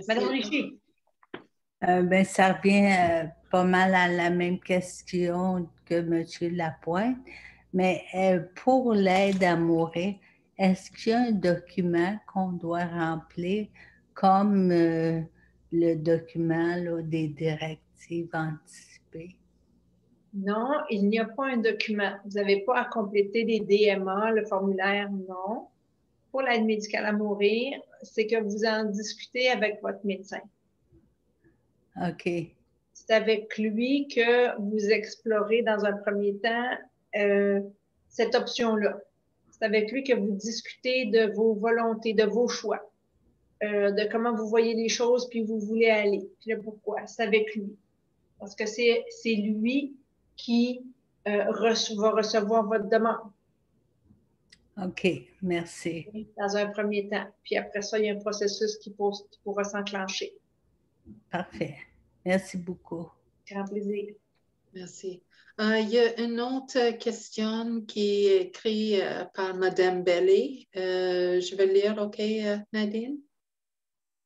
Madame Richie. Euh, ben, ça revient euh, pas mal à la même question que M. Lapointe, mais euh, pour l'aide à mourir, est-ce qu'il y a un document qu'on doit remplir comme le document des directives anticipées? Non, il n'y a pas un document. Vous n'avez pas à compléter des DMA, le formulaire, non. Pour l'aide médicale à mourir, c'est que vous en discutez avec votre médecin. OK. C'est avec lui que vous explorez dans un premier temps euh, cette option-là. C'est avec lui que vous discutez de vos volontés, de vos choix, euh, de comment vous voyez les choses, puis vous voulez aller, puis le pourquoi. C'est avec lui. Parce que c'est lui qui euh, va recevoir votre demande. OK, merci. Dans un premier temps. Puis après ça, il y a un processus qui, pourra s'enclencher. Parfait. Merci beaucoup. Grand plaisir. Merci. Euh, il y a une autre question qui est écrite euh, par Madame Bellet. Euh, je vais lire, OK, Nadine?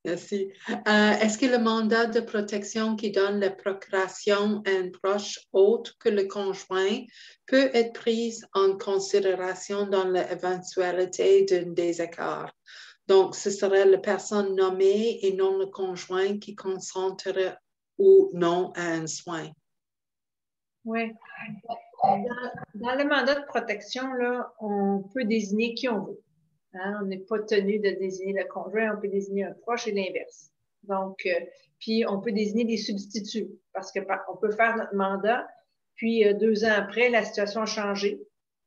Merci. Euh, est-ce que le mandat de protection qui donne la procuration à un proche autre que le conjoint peut être pris en considération dans l'éventualité d'un désaccord? Donc, ce serait la personne nommée et non le conjoint qui consenterait ou non à un soin. Oui. Dans, le mandat de protection, là, on peut désigner qui on veut. Hein, on n'est pas tenu de désigner le conjoint, on peut désigner un proche et l'inverse. Donc, euh, puis on peut désigner des substituts parce que on peut faire notre mandat, puis euh, deux ans après, la situation a changé.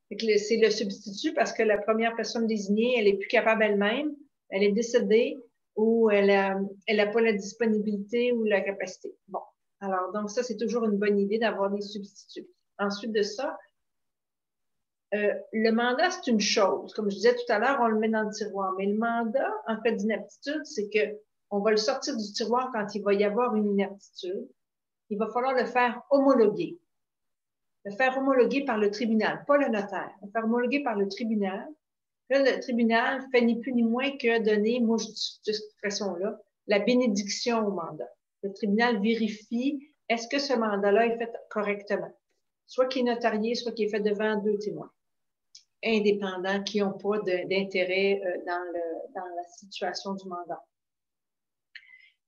C'est le substitut parce que la première personne désignée, elle est plus capable elle-même, elle est décédée ou elle n'a elle a pas la disponibilité ou la capacité. Bon, alors donc ça, c'est toujours une bonne idée d'avoir des substituts. Ensuite de ça, euh, le mandat, c'est une chose. Comme je disais tout à l'heure, on le met dans le tiroir. Mais le mandat, en fait, d'inaptitude, c'est que on va le sortir du tiroir quand il va y avoir une inaptitude. Il va falloir le faire homologuer. Le faire homologuer par le tribunal, pas le notaire. Le faire homologuer par le tribunal. Le tribunal fait ni plus ni moins que donner, moi, je dis cette expression-là, la bénédiction au mandat. Le tribunal vérifie est-ce que ce mandat-là est fait correctement? Soit qu'il est notarié, soit qu'il est fait devant deux témoins indépendants qui n'ont pas d'intérêt euh, dans, dans la situation du mandat.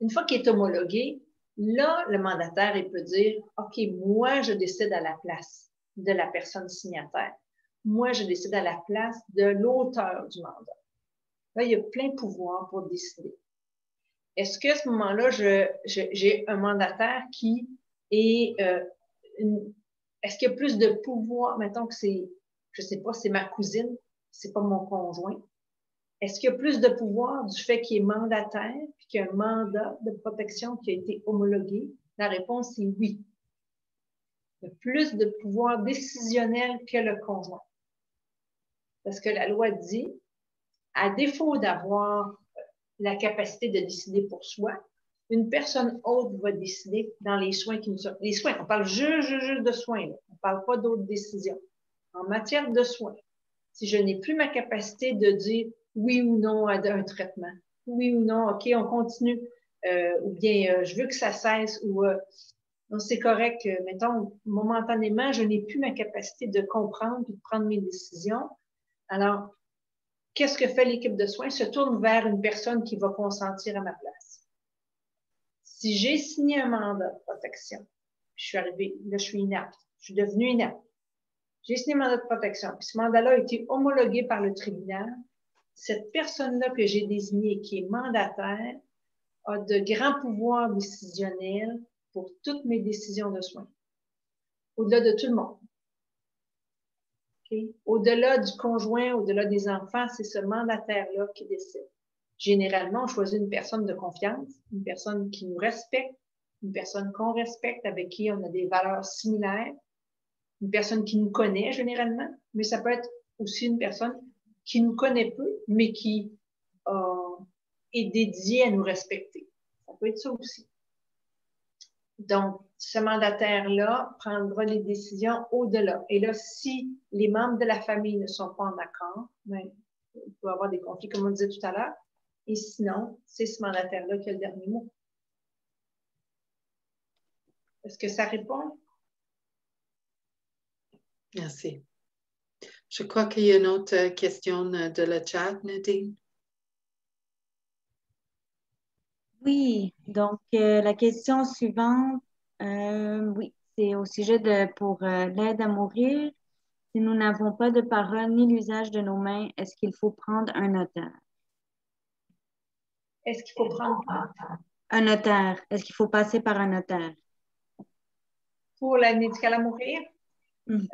Une fois qu'il est homologué, là, le mandataire, il peut dire, OK, moi, je décide à la place de la personne signataire. Moi, je décide à la place de l'auteur du mandat. Là, il y a plein de pouvoirs pour décider. Est-ce qu'à ce, moment-là, j'ai un mandataire qui est... Euh, est-ce qu'il y a plus de pouvoir, mettons que c'est je sais pas, c'est ma cousine, c'est pas mon conjoint. Est-ce qu'il y a plus de pouvoir du fait qu'il est mandataire puis qu'il y a un mandat de protection qui a été homologué? La réponse est oui. Il y a plus de pouvoir décisionnel que le conjoint. Parce que la loi dit, à défaut d'avoir la capacité de décider pour soi, une personne autre va décider dans les soins qui nous sont. Les soins, on parle juste, juste de soins, on ne parle pas d'autres décisions en matière de soins, si je n'ai plus ma capacité de dire oui ou non à un traitement, oui ou non, OK, on continue, euh, ou bien euh, je veux que ça cesse, ou euh, c'est correct, mettons, momentanément, je n'ai plus ma capacité de comprendre et de prendre mes décisions. Alors, qu'est-ce que fait l'équipe de soins? Se tourne vers une personne qui va consentir à ma place. Si j'ai signé un mandat de protection, je suis arrivée, là, je suis inapte. Je suis devenue inapte. J'ai signé un mandat de protection. Puis ce mandat-là a été homologué par le tribunal. Cette personne-là que j'ai désignée, qui est mandataire, a de grands pouvoirs décisionnels pour toutes mes décisions de soins. Au-delà de tout le monde. Au-delà du conjoint, au-delà des enfants, c'est ce mandataire-là qui décide. Généralement, on choisit une personne de confiance, une personne qui nous respecte, une personne qu'on respecte, avec qui on a des valeurs similaires, une personne qui nous connaît généralement, mais ça peut être aussi une personne qui nous connaît peu, mais qui euh, est dédiée à nous respecter. Ça peut être ça aussi. Donc, ce mandataire-là prendra les décisions au-delà. Et là, si les membres de la famille ne sont pas en accord, ben, il peut y avoir des conflits, comme on disait tout à l'heure. Et sinon, c'est ce mandataire-là qui a le dernier mot. Est-ce que ça répond? Merci. Je crois qu'il y a une autre question de la chat, Nadine. Oui, donc euh, la question suivante, euh, oui, c'est au sujet de pour euh, l'aide à mourir. Si nous n'avons pas de parole ni l'usage de nos mains, est-ce qu'il faut prendre un notaire? Est-ce qu'il faut prendre un notaire? Est-ce qu'il faut passer par un notaire? Pour l'aide médicale à mourir? Mm.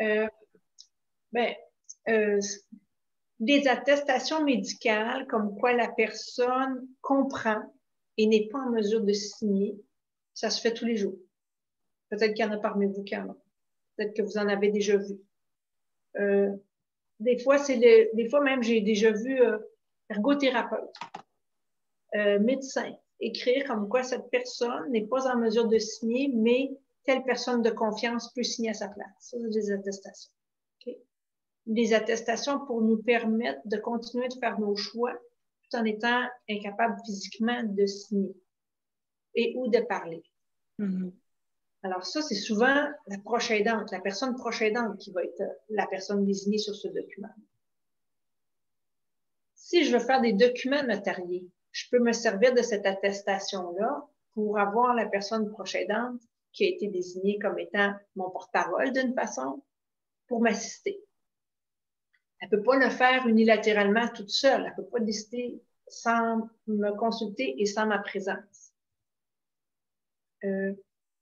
ben, des attestations médicales comme quoi la personne comprend et n'est pas en mesure de signer, ça se fait tous les jours. Peut-être qu'il y en a parmi vous qui en ont. Peut-être que vous en avez déjà vu. Euh, des fois, c'est des fois même, j'ai déjà vu euh, ergothérapeute, euh, médecin, écrire comme quoi cette personne n'est pas en mesure de signer, mais telle personne de confiance peut signer à sa place. Ça, c'est des attestations. Des attestations pour nous permettre de continuer de faire nos choix en étant incapable physiquement de signer et ou de parler. Mm-hmm. Alors ça, c'est souvent la proche aidante, la personne proche aidante qui va être la personne désignée sur ce document. Si je veux faire des documents notariés, je peux me servir de cette attestation-là pour avoir la personne proche aidante qui a été désignée comme étant mon porte-parole d'une façon pour m'assister. Elle peut pas le faire unilatéralement toute seule. Elle peut pas décider sans me consulter et sans ma présence. Euh,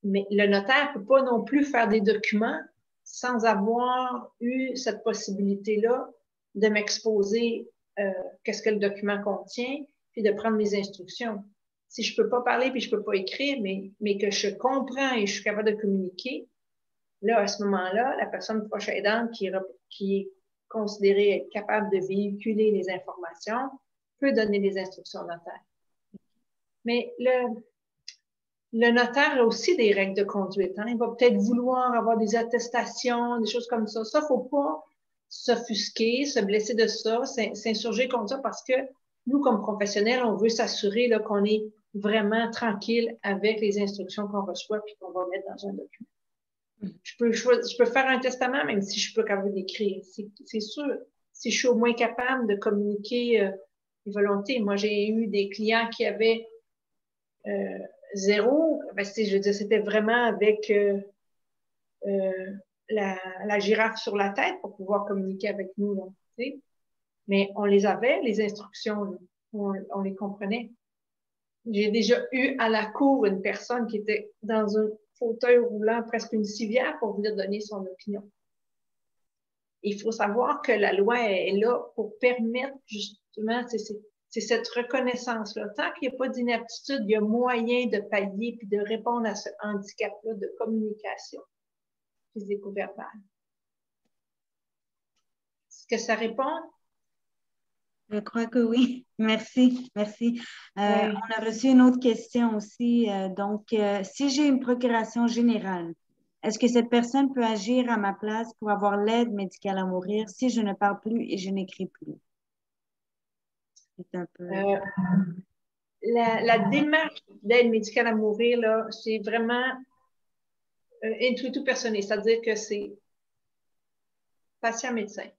mais le notaire peut pas non plus faire des documents sans avoir eu cette possibilité-là de m'exposer euh, qu'est-ce que le document contient, puis de prendre mes instructions. Si je peux pas parler puis je peux pas écrire, mais, mais que je comprends et je suis capable de communiquer, là, à ce moment-là, la personne proche aidante qui, qui est considéré être capable de véhiculer les informations peut donner des instructions au notaire. Mais le, le notaire a aussi des règles de conduite. Hein. Il va peut-être vouloir avoir des attestations, des choses comme ça. Ça, faut pas s'offusquer, se blesser de ça, s'insurger contre ça parce que nous, comme professionnels, on veut s'assurer qu'on est vraiment tranquille avec les instructions qu'on reçoit puis qu'on va mettre dans un document. Je peux, je peux faire un testament même si je peux capable d'écrire. C'est sûr. Si je suis au moins capable de communiquer euh, une volonté. Moi, j'ai eu des clients qui avaient euh, zéro. Ben, je c'était vraiment avec euh, euh, la, la, girafe sur la tête pour pouvoir communiquer avec nous. Là, Mais on les avait, les instructions. On, on les comprenait. J'ai déjà eu à la cour une personne qui était dans un fauteuil roulant, presque une civière, pour venir donner son opinion. Il faut savoir que la loi est là pour permettre justement, c'est cette reconnaissance-là. Tant qu'il n'y a pas d'inaptitude, il y a moyen de pallier puis de répondre à ce handicap-là de communication physico-verbale. Est-ce que ça répond? Je crois que oui. Merci, merci. Euh, on a reçu une autre question aussi. Euh, donc, euh, si j'ai une procuration générale, est-ce que cette personne peut agir à ma place pour avoir l'aide médicale à mourir si je ne parle plus et je n'écris plus? Un peu... la, la, démarche d'aide médicale à mourir, là, c'est vraiment intuitu personnel, c'est-à-dire que c'est patient-médecin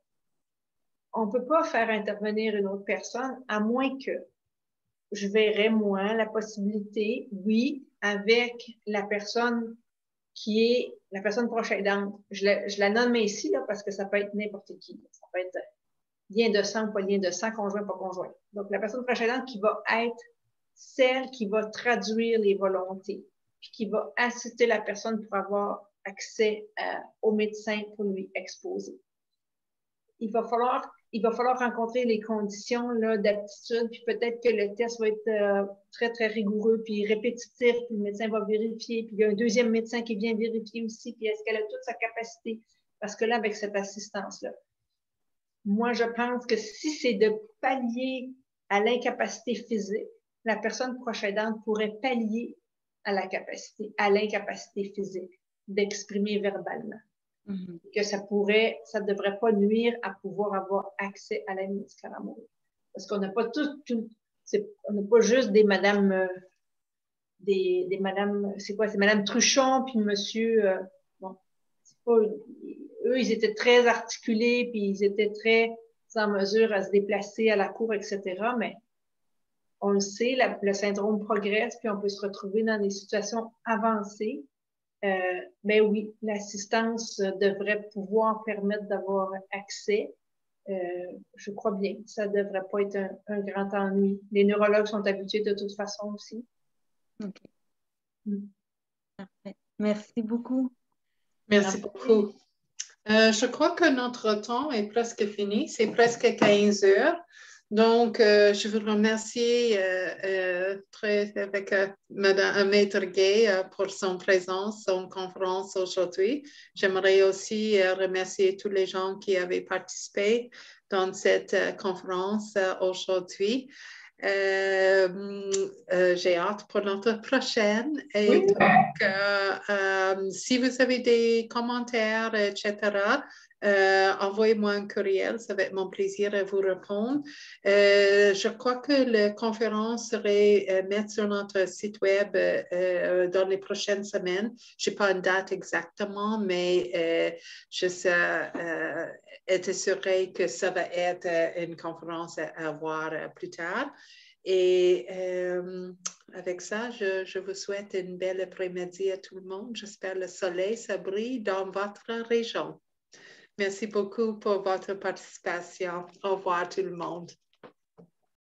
on ne peut pas faire intervenir une autre personne à moins que je verrais, moi, la possibilité, oui, avec la personne qui est la personne proche aidante. Je, la nomme ici là, parce que ça peut être n'importe qui. Ça peut être lien de sang, pas lien de sang, conjoint, pas conjoint. Donc, la personne proche aidante qui va être celle qui va traduire les volontés, puis qui va assister la personne pour avoir accès au médecin pour lui exposer. Il va falloir il va falloir rencontrer les conditions d'aptitude, puis peut-être que le test va être euh, très, très rigoureux, puis répétitif, puis le médecin va vérifier, puis il y a un deuxième médecin qui vient vérifier aussi, puis est-ce qu'elle a toute sa capacité? Parce que là, avec cette assistance-là, moi, je pense que si c'est de pallier à l'incapacité physique, la personne proche aidante pourrait pallier à la capacité, à l'incapacité physique d'exprimer verbalement. Mm-hmm. que ça pourrait, ça ne devrait pas nuire à pouvoir avoir accès à l'aide médicale à. Parce qu'on n'a pas tout on n'a pas juste des madames, euh, des, des madames, c'est quoi, c'est madame Truchon, puis monsieur, euh, bon, pas, eux, ils étaient très articulés, puis ils étaient très en mesure à se déplacer à la cour, etc. Mais on le sait, le syndrome progresse, puis on peut se retrouver dans des situations avancées euh, mais oui, l'assistance devrait pouvoir permettre d'avoir accès. Euh, je crois bien. Ça ne devrait pas être un, grand ennui. Les neurologues sont habitués de toute façon aussi. OK. Mm. Parfait. Merci beaucoup. Merci beaucoup. Euh, je crois que notre temps est presque fini. C'est presque 15 heures. Donc, euh, je veux remercier euh, euh, très, avec Madame Maître Gay pour son présence, son conférence aujourd'hui. J'aimerais aussi remercier tous les gens qui avaient participé dans cette conférence aujourd'hui. J'ai hâte pour notre prochaine. Et donc, si vous avez des commentaires, etc., euh, envoyez-moi un courriel, ça va être mon plaisir de vous répondre. Euh, je crois que la conférence serait euh, sur notre site web dans les prochaines semaines. Je n'ai pas une date exactement, mais je être assurée que ça va être une conférence à, voir plus tard. Et avec ça, je, vous souhaite une belle après-midi à tout le monde. J'espère que le soleil s'abrite dans votre région. Merci beaucoup pour votre participation. Au revoir tout le monde.